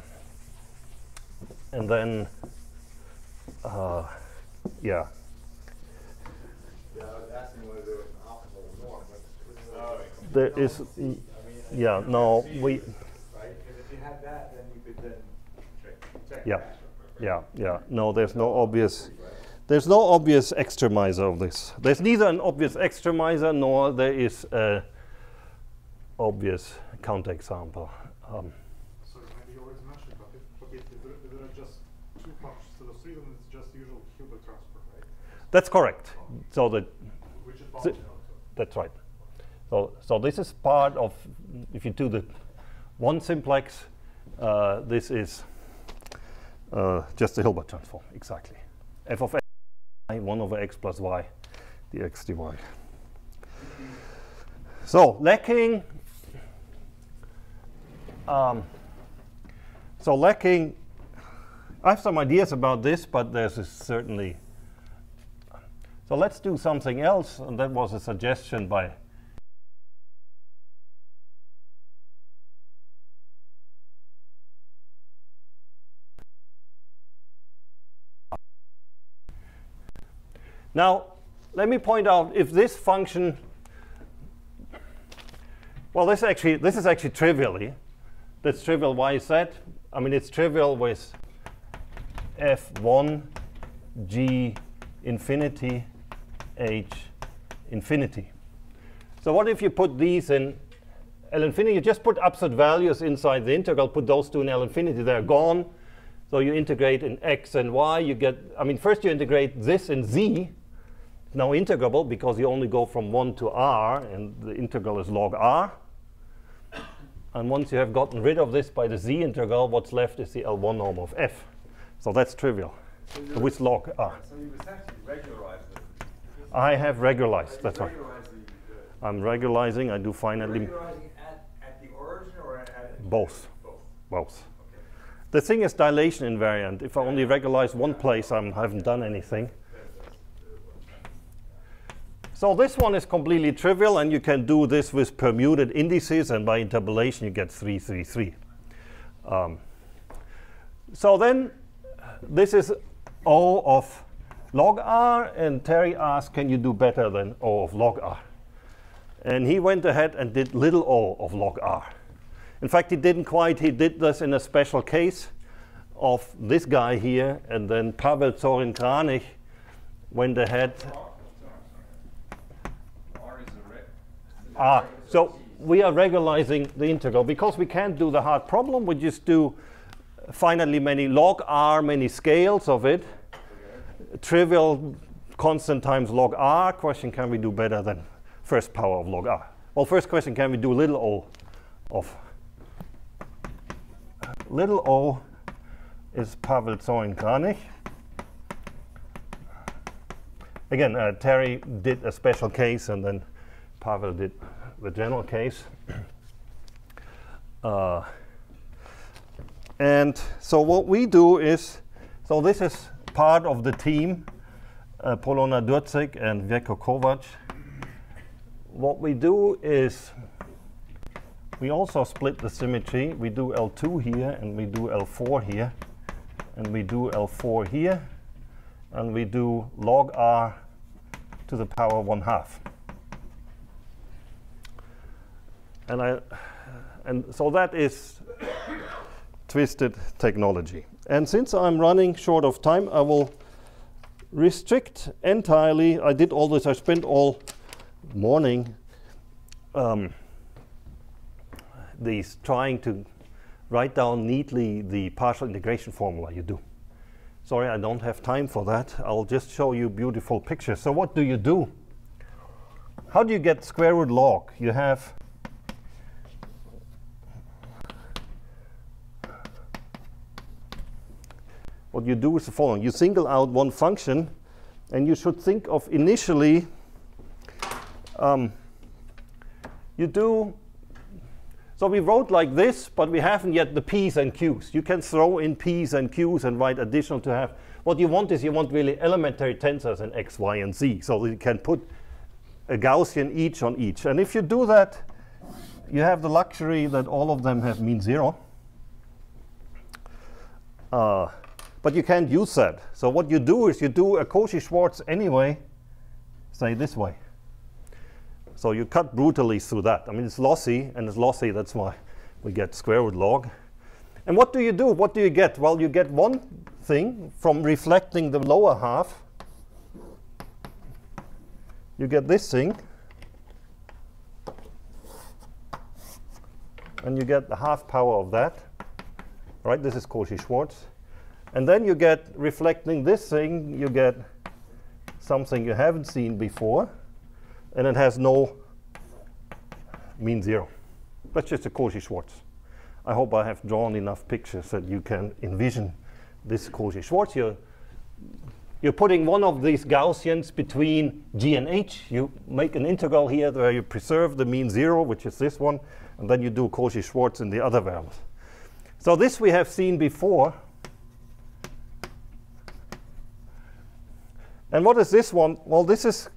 and then uh, yeah. Yeah, but Oh, There is, yeah, no, we, right? Because if you had that, then you could then check, check Yeah. Yeah, yeah. No, there's no obvious. There's no obvious extremizer of this. There's neither an obvious extremizer nor there is a obvious counterexample. Um, So maybe you already mentioned, but if, but if, if, there, if there are just two instead of three, then it's just the usual Hilbert transform, right? that's correct. So the, Which is also. that's right. So so this is part of if you do the one simplex, uh, this is uh, just the Hilbert transform exactly. f of x, 1 over x plus y, dx dy. So lacking. Um, so lacking. I have some ideas about this, but there's certainly. So let's do something else, and that was a suggestion by. Now, let me point out if this function, well, this actually this is actually trivially, eh? that's trivial. Why is that? I mean, it's trivial with f1 g infinity h infinity. So what if you put these in L infinity? You just put absolute values inside the integral, put those two in L infinity, they're gone. So you integrate in x and y, you get, I mean, first you integrate this in z, now integrable because you only go from 1 to r, and the integral is log r. And once you have gotten rid of this by the z integral, what's left is the L1 norm of f. So that's trivial So with log r. So you essentially regularize it. I have regularized, that's right. Regularize the, the I'm regularizing, I do finally regularizing at, at the origin or at, at both, both? both. Okay. The thing is dilation invariant. If I only regularize one place, I haven't done anything. So this one is completely trivial, and you can do this with permuted indices, and by interpolation you get 3, 3, 3. Um, so then this is O of log r, and Terry asked, can you do better than O of log r? And he went ahead and did little o of log r. In fact, he didn't quite, he did this in a special case of this guy here, and then Pavel Zorin Kranich went ahead. R, sorry, sorry. R is a red. Ah, so we are regularizing the integral. Because we can't do the hard problem, we just do finally many log r, many scales of it. Trivial constant times log r. Question, can we do better than first power of log r? Well, first question, can we do little o of little o is Pavel Zorin Kranich. Again, uh, Terry did a special case and then Pavel did the general case. Uh, and so what we do is, so this is part of the team, uh, Polona Durcik and Vjeko Kovac. What we do is we also split the symmetry. We do L2 here, and we do L4 here, and we do L4 here, and we do log R to the power 1 half. And, I, and so that is twisted technology. And since I'm running short of time, I will restrict entirely. I did all this, I spent all morning um, these trying to write down neatly the partial integration formula you do. Sorry, I don't have time for that. I'll just show you beautiful pictures. So what do you do? How do you get square root log? You have what you do is the following. You single out one function, and you should think of initially, um, you do, so we wrote like this, but we haven't yet the p's and q's. You can throw in p's and q's and write additional to have. What you want is you want really elementary tensors in x, y, and z. So you can put a Gaussian each on each. And if you do that, you have the luxury that all of them have mean zero. Uh, but you can't use that. So what you do is you do a Cauchy-Schwarz anyway, say this way. So you cut brutally through that. I mean, it's lossy, and it's lossy, that's why we get square root log. And what do you do? What do you get? Well, you get one thing from reflecting the lower half. You get this thing. And you get the half power of that. Right, this is Cauchy-Schwarz. And then you get, reflecting this thing, you get something you haven't seen before, and it has no mean zero. That's just a Cauchy-Schwarz. I hope I have drawn enough pictures that you can envision this Cauchy-Schwarz. You're, you're putting one of these Gaussians between g and h. You make an integral here where you preserve the mean zero, which is this one, and then you do Cauchy-Schwarz in the other variables. So this we have seen before. And what is this one? Well, this is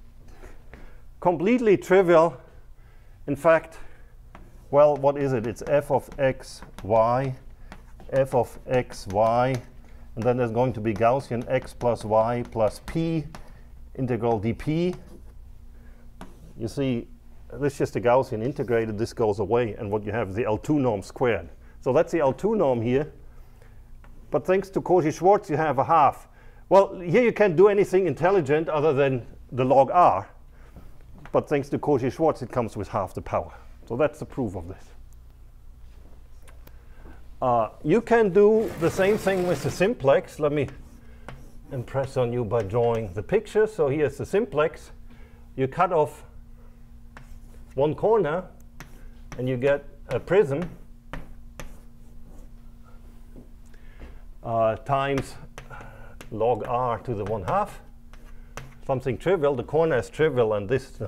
completely trivial. In fact, well, what is it? It's f of x, y, f of x, y, and then there's going to be Gaussian x plus y plus p integral dp. You see, this is just a Gaussian integrated. This goes away, and what you have is the L2 norm squared. So that's the L2 norm here. But thanks to Cauchy-Schwarz, you have a half. Well, here you can't do anything intelligent other than the log r. But thanks to Cauchy-Schwarz, it comes with half the power. So that's the proof of this. Uh, you can do the same thing with the simplex. Let me impress on you by drawing the picture. So here's the simplex. You cut off one corner, and you get a prism uh, times log r to the 1 half. Something trivial, the corner is trivial, and this.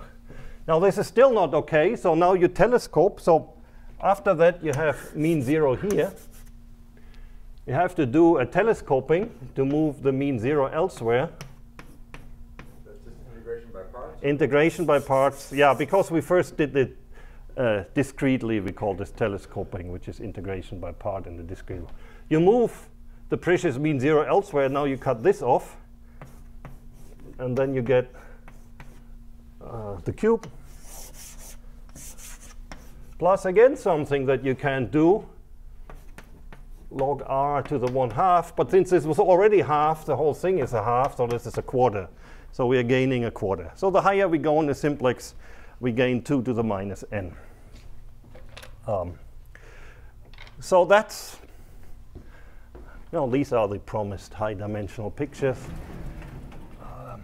Now this is still not okay, so now you telescope. So after that you have mean zero here. You have to do a telescoping to move the mean zero elsewhere. That's just integration by parts? Integration by parts, yeah, because we first did it uh, discretely, we call this telescoping, which is integration by part in the discrete. You move the precious mean zero elsewhere. Now you cut this off, and then you get uh, the cube. Plus again something that you can do, log r to the 1 half. But since this was already half, the whole thing is a half, so this is a quarter. So we are gaining a quarter. So the higher we go in the simplex, we gain 2 to the minus n. Um, so that's these are the promised high-dimensional pictures. Um,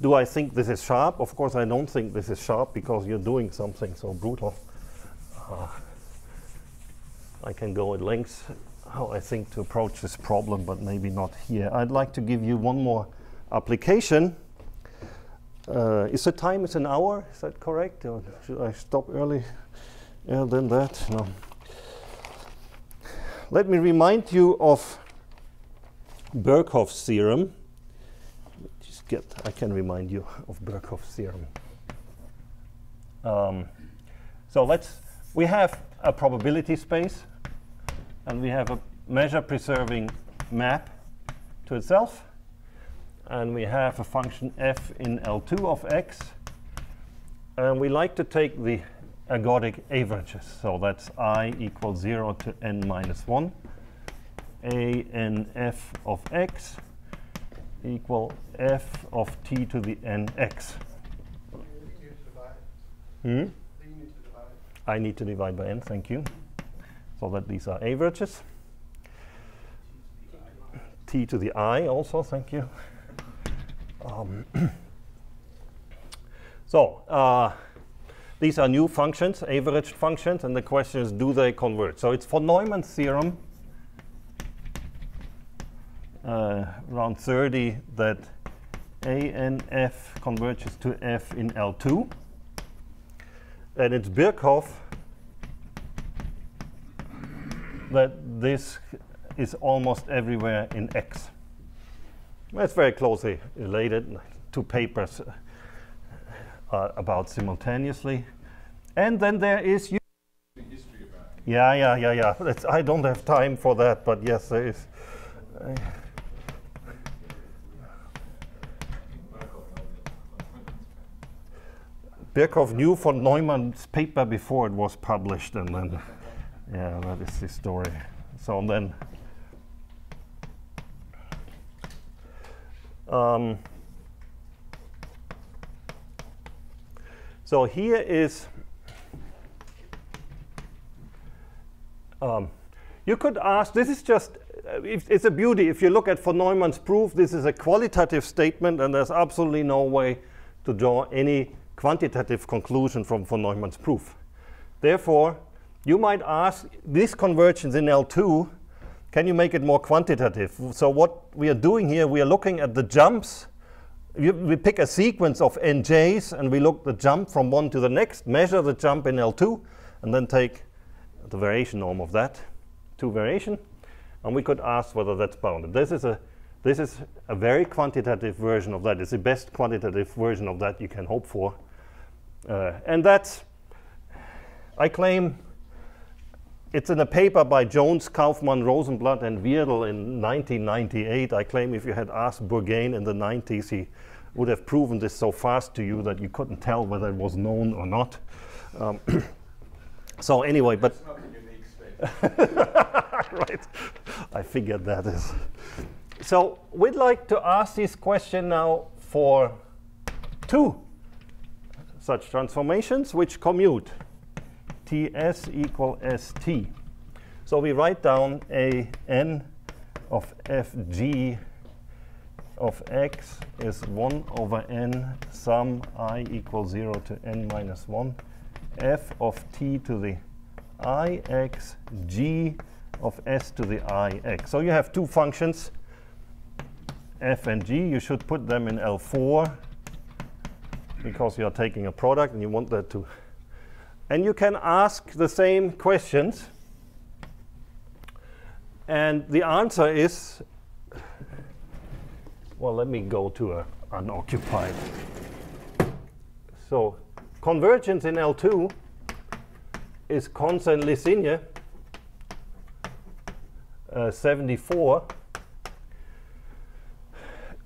do I think this is sharp? Of course, I don't think this is sharp because you're doing something so brutal. Uh, I can go at length how I think to approach this problem, but maybe not here. I'd like to give you one more application. Uh, is the time is an hour? Is that correct? Or should I stop early? Yeah, than that? No. Let me remind you of Birkhoff's theorem. Just get, I can remind you of Birkhoff's theorem. Um, so let's, we have a probability space and we have a measure preserving map to itself. And we have a function f in L2 of x. And we like to take the ergodic averages. So that's i equals 0 to n minus 1. a n f of x equal f of t to the nx. Hmm? I need to divide by n, thank you. So that these are averages. t to the i also, thank you. Um, so, uh, these are new functions, averaged functions, and the question is, do they converge? So it's von Neumann's theorem, uh, around 30, that ANF converges to F in L2. And it's Birkhoff that this is almost everywhere in X. It's very closely related. to papers uh, about simultaneously. And then there is. It. Yeah, yeah, yeah, yeah. That's, I don't have time for that, but yes, there is. Uh, Birkhoff knew von Neumann's paper before it was published, and then, yeah, that is the story. So then, um, so here is, um, you could ask, this is just, uh, it's a beauty. If you look at von Neumann's proof, this is a qualitative statement, and there's absolutely no way to draw any quantitative conclusion from von Neumann's proof. Therefore, you might ask this convergence in L2, can you make it more quantitative? So what we are doing here, we are looking at the jumps. We pick a sequence of nj's and we look the jump from one to the next, measure the jump in L2, and then take the variation norm of that, two variation, and we could ask whether that's bounded. This is a this is a very quantitative version of that. It's the best quantitative version of that you can hope for. Uh, and that's, I claim, it's in a paper by Jones, Kaufman, Rosenblatt, and Wierdl in 1998. I claim if you had asked Bourgain in the 90s, he would have proven this so fast to you that you couldn't tell whether it was known or not. Um, so anyway, but It's not a unique statement. right. I figured that is. So we'd like to ask this question now for two such transformations which commute ts equal st. So we write down a n of fg of x is 1 over n sum i equals 0 to n minus 1 f of t to the i x g of s to the ix. So you have two functions, f and g. You should put them in L4 because you are taking a product and you want that to. And you can ask the same questions. And the answer is well, let me go to a unoccupied. So convergence in L2 is Conze Lesigne, uh, 74.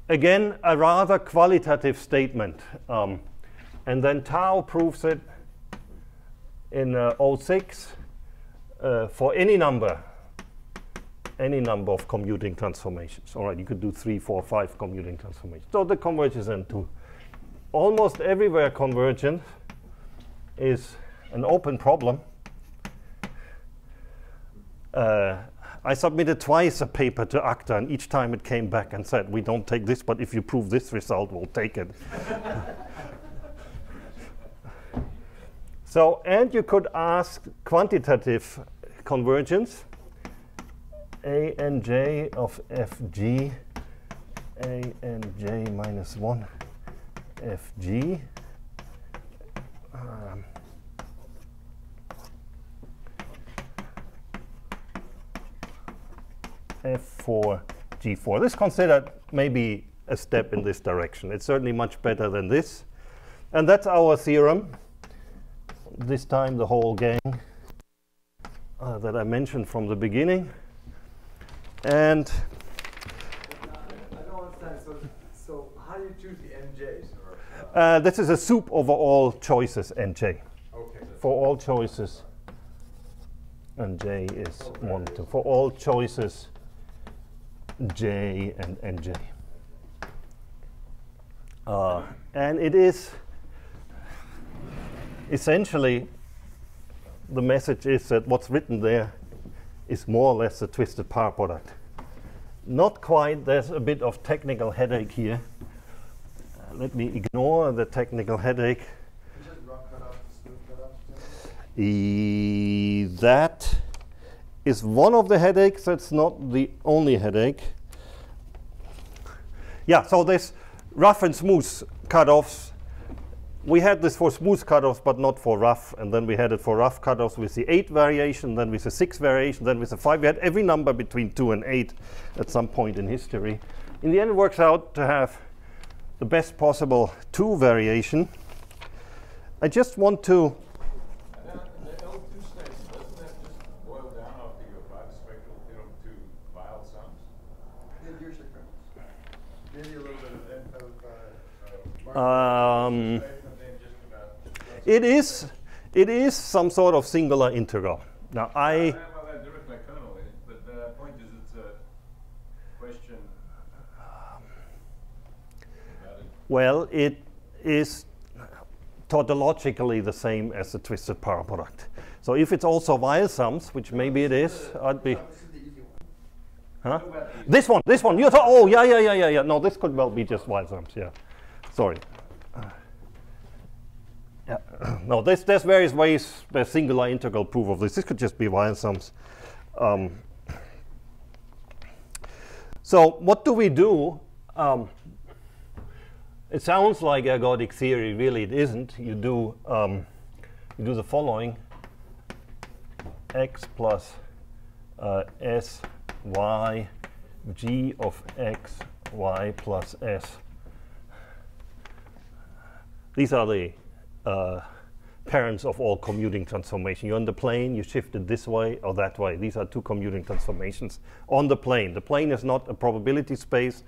Again, a rather qualitative statement. Um, and then Tao proves it in uh, 06 uh, for any number, any number of commuting transformations. All right, you could do three, four, five commuting transformations. So the convergence into almost everywhere convergence is an open problem. Uh, I submitted twice a paper to ACTA, and each time it came back and said, "We don't take this, but if you prove this result, we'll take it." so, and you could ask quantitative convergence. A and j of fg, a and j minus 1 fg. Um, f4 g4. This is considered maybe a step in this direction. It's certainly much better than this. And that's our theorem. This time the whole gang uh, that I mentioned from the beginning. And I don't understand, so, so how do you choose the NJs or? uh, this is a soup over all choices nj. Okay. For all choices, and j is 1, 2. For all choices, j and nj. Uh, and it is essentially the message is that what's written there is more or less a twisted paraproduct. Not quite, there's a bit of technical headache here. Uh, let me ignore the technical headache. That is one of the headaches. That's not the only headache. Yeah, so this rough and smooth cutoffs. We had this for smooth cutoffs, but not for rough. And then we had it for rough cutoffs with the 8 variation, then with the 6 variation, then with the 5. We had every number between 2 and 8 at some point in history. In the end, it works out to have the best possible 2 variation. I just want to And then the L two states, doesn't that just boil down after you apply the spectral to Weil sums? Yeah, you're sure. Maybe a little bit of, en- of, mark- Um, Right, and then just about. It is it is some sort of singular integral. Now I well, that direct like kernel, but the point is it's a question about it. well it is tautologically the same as the twisted paraproduct. So if it's also Weil sums, which maybe it is, I'd be This is the easy one. huh? What about the- This one, this one. You thought, oh yeah, yeah, yeah, yeah, yeah. No, this could well be just Weil sums. Yeah, sorry. Yeah. no, there's there's various ways. There's singular integral proof of this. This could just be Weil sums. Um, so what do we do? Um, it sounds like ergodic theory. Really, it isn't. You do um, you do the following: x plus uh, s y g of x y plus s. These are the uh, parents of all commuting transformation. You're on the plane, you shift it this way or that way. These are two commuting transformations on the plane. The plane is not a probability space.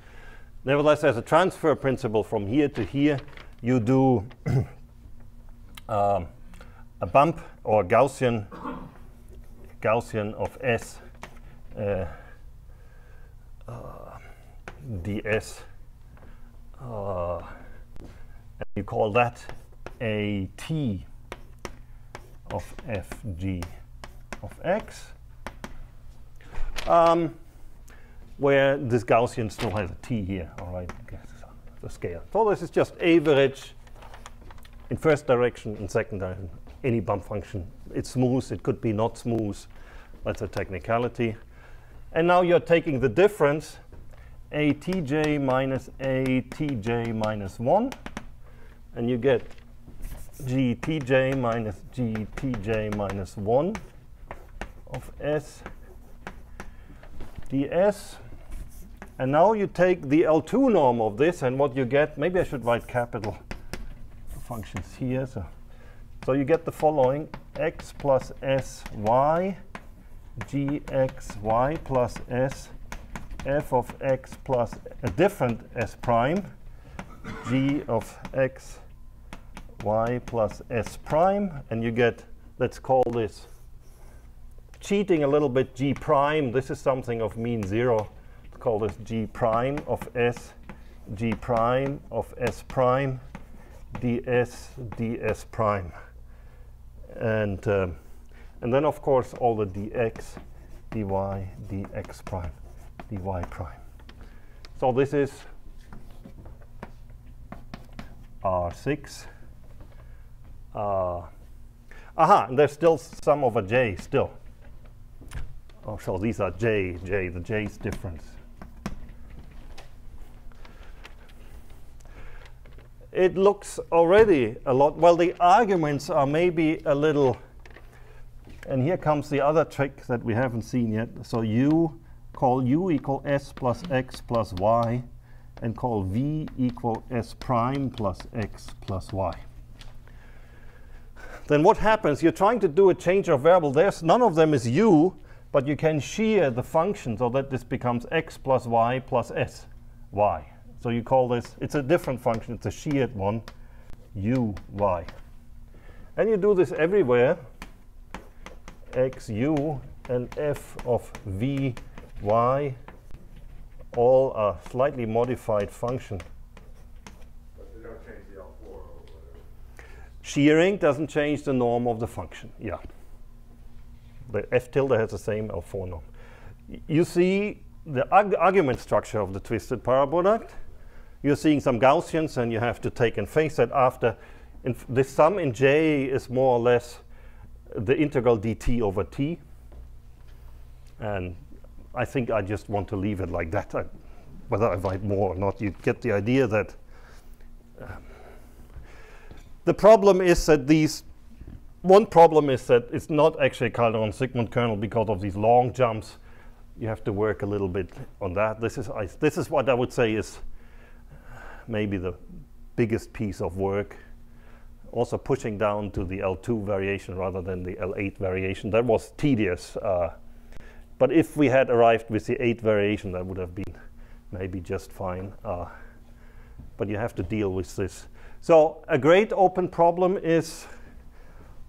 Nevertheless, there's a transfer principle from here to here. You do um, a bump or Gaussian Gaussian of s uh, uh, ds. Uh, and you call that a t of fg of x, um, where this Gaussian still has a t here, all right, the scale. So this is just average in first direction, in second direction, any bump function. It's smooth, it could be not smooth. That's a technicality. And now you're taking the difference, a tj minus a tj minus 1, and you get g tj minus GTJ minus 1 of s ds. And now you take the L2 norm of this, and what you get, maybe I should write capital functions here. So, so you get the following x plus s y gxy plus s f of x plus a different s prime g of x y plus s prime and you get let's call this cheating a little bit g prime. This is something of mean zero. Let's call this g prime of s g prime of s prime ds ds prime. And um, and then of course all the dx dy dx prime dy prime. So this is r6 uh, aha there's still some of a j still. Oh so these are j j the j's difference. It looks already a lot well the arguments are maybe a little and here comes the other trick that we haven't seen yet. So u call u equal s plus x plus y and call v equal s prime plus x plus y then what happens? You're trying to do a change of variable. There's none of them is u, but you can shear the function so that this becomes x plus y plus s, y. So you call this, it's a different function, it's a sheared one, u, y. And you do this everywhere, x, u, and f of v, y, all are slightly modified function. But they don't change the L four or whatever. Shearing doesn't change the norm of the function. Yeah. The f tilde has the same L4 norm. You see the arg- argument structure of the twisted paraproduct. You're seeing some Gaussians, and you have to take and face that after. The sum in J is more or less the integral dt over t. And I think I just want to leave it like that. I, whether I write more or not, you get the idea that uh, the problem is that these one problem is that it's not actually a Calderon-Zygmund kernel because of these long jumps. You have to work a little bit on that. This is I, this is what I would say is maybe the biggest piece of work. Also pushing down to the L2 variation rather than the L8 variation. That was tedious. Uh, but if we had arrived with the 8 variation, that would have been maybe just fine. Uh, but you have to deal with this. So a great open problem is,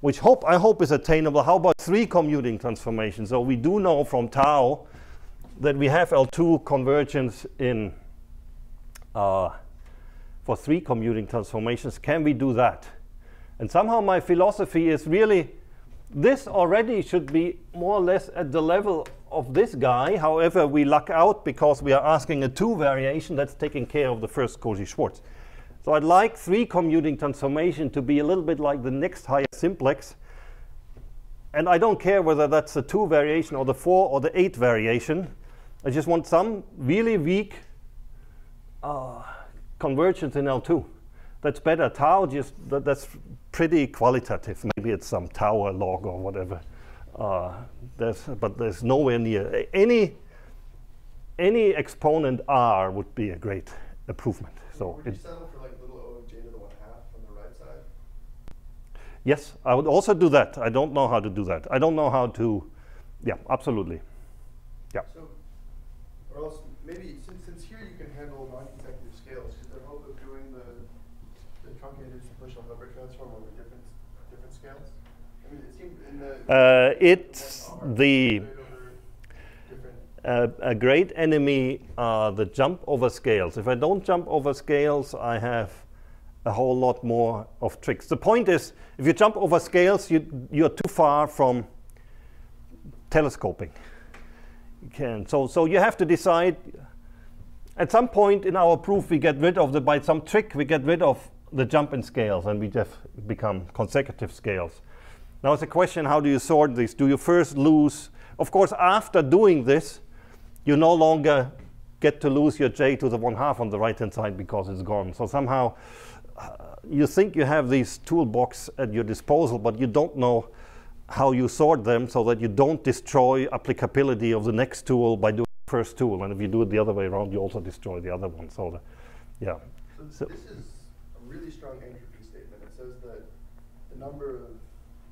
which hope I hope is attainable. How about three commuting transformations? So we do know from Tao that we have L2 convergence in uh, for three commuting transformations. Can we do that? And somehow my philosophy is really this already should be more or less at the level of this guy. However, we luck out because we are asking a two variation that's taking care of the first Cauchy-Schwarz. So I'd like three commuting transformation to be a little bit like the next higher simplex. And I don't care whether that's the two variation or the four or the eight variation. I just want some really weak uh, convergence in L2. That's better. Tao just that, that's pretty qualitative. Maybe it's some tower log or whatever. Uh, there's, but there's nowhere near any any exponent r would be a great improvement. So Would you it, settle for like little o of j to the one half on the right side? Yes, I would also do that. I don't know how to do that. I don't know how to. Yeah, absolutely. Yeah. So, or else maybe since, since here you can handle non-consecutive scales, is there hope of doing the, the truncated superpositional Hilbert transform over different different scales? I mean, it seemed in the Uh, it's the straight over different. uh, a great enemy are the jump over scales. If I don't jump over scales, I have a whole lot more of tricks. The point is, if you jump over scales, you, you're too far from telescoping. You can, so, so you have to decide. At some point in our proof, we get rid of the, by some trick, we get rid of the jump in scales and we just become consecutive scales. Now it's a question, how do you sort this? Do you first lose, of course, after doing this, you no longer get to lose your j to the one half on the right hand side because it's gone. So somehow you think you have these toolbox at your disposal, but you don't know how you sort them so that you don't destroy applicability of the next tool by doing the first tool. And if you do it the other way around, you also destroy the other one. So, the, yeah. So, So- this is a really strong entropy statement. It says that the number of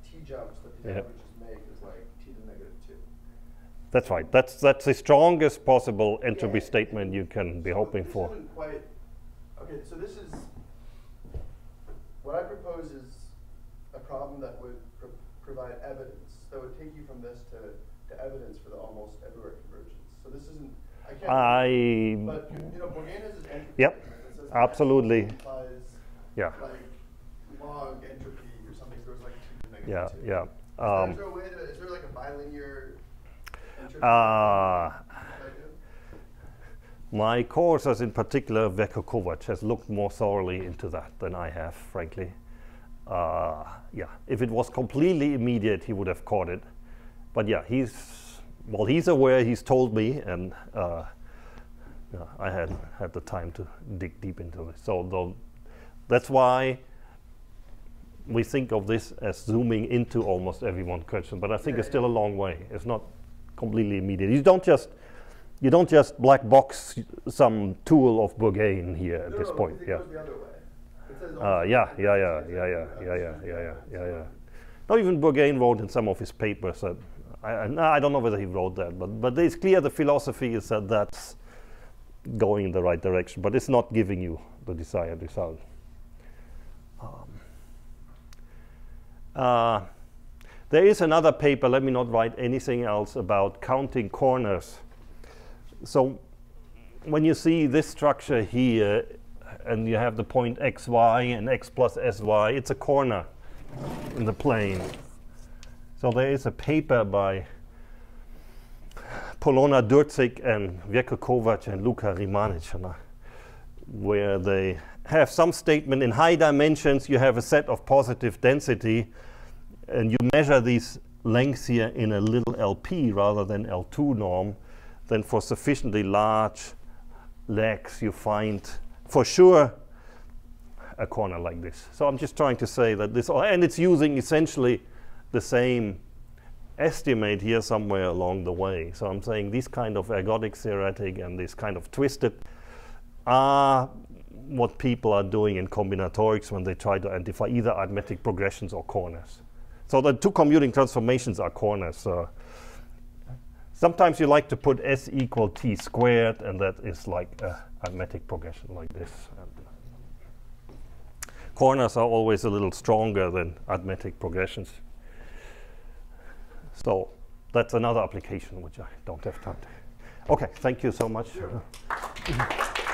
t jumps that these Yeah. averages make is like t to the negative two. That's right. That's, that's the strongest possible entropy Yeah. statement you can be So hoping this for. isn't quite okay. So this is what I propose is a problem that would pro- provide evidence that would take you from this to, to evidence for the almost everywhere convergence. So this isn't. I can't. I, But you know, Bourgain has his entropy. Yep. says Absolutely. Implies yeah, like log entropy or something. So like two to the negative yeah, two. yeah. Is Um, there a way to? Is there like a bilinear entropy? uh? My courses, in particular, Vjeko Kovac, has looked more thoroughly into that than I have, frankly. Uh, yeah, if it was completely immediate, he would have caught it. But yeah, he's well, he's aware. He's told me, and uh, yeah, I hadn't had the time to dig deep into it. So though, that's why we think of this as zooming into almost every one question. But I think Yeah, it's still a long way. It's not completely immediate. You don't just you don't just black box some tool of Bourgain here at No, this no, point. Yeah. goes the other way. It says Uh, yeah, yeah, yeah, yeah, yeah, yeah, yeah, yeah, yeah, yeah, yeah. Now even Bourgain wrote in some of his papers that I, I, I don't know whether he wrote that, but but it's clear the philosophy is that that's going in the right direction, but it's not giving you the desired result. Um, uh, there is another paper, let me not write anything else, about counting corners. So when you see this structure here, and you have the point xy and x plus sy, it's a corner in the plane. So there is a paper by Polona Durcik and Vjeko Kovac and Luka Rimanic, where they have some statement in high dimensions, you have a set of positive density, and you measure these lengths here in a little LP rather than L2 norm, then for sufficiently large legs, you find for sure a corner like this. So I'm just trying to say that this, and it's using essentially the same estimate here somewhere along the way. So I'm saying these kind of ergodic theoretic and this kind of twisted are what people are doing in combinatorics when they try to identify either arithmetic progressions or corners. So the two commuting transformations are corners. Uh, sometimes you like to put s equal t squared, and that is like a arithmetic progression like this. And uh, corners are always a little stronger than arithmetic progressions. So that's another application which I don't have time to. Okay, thank you so much.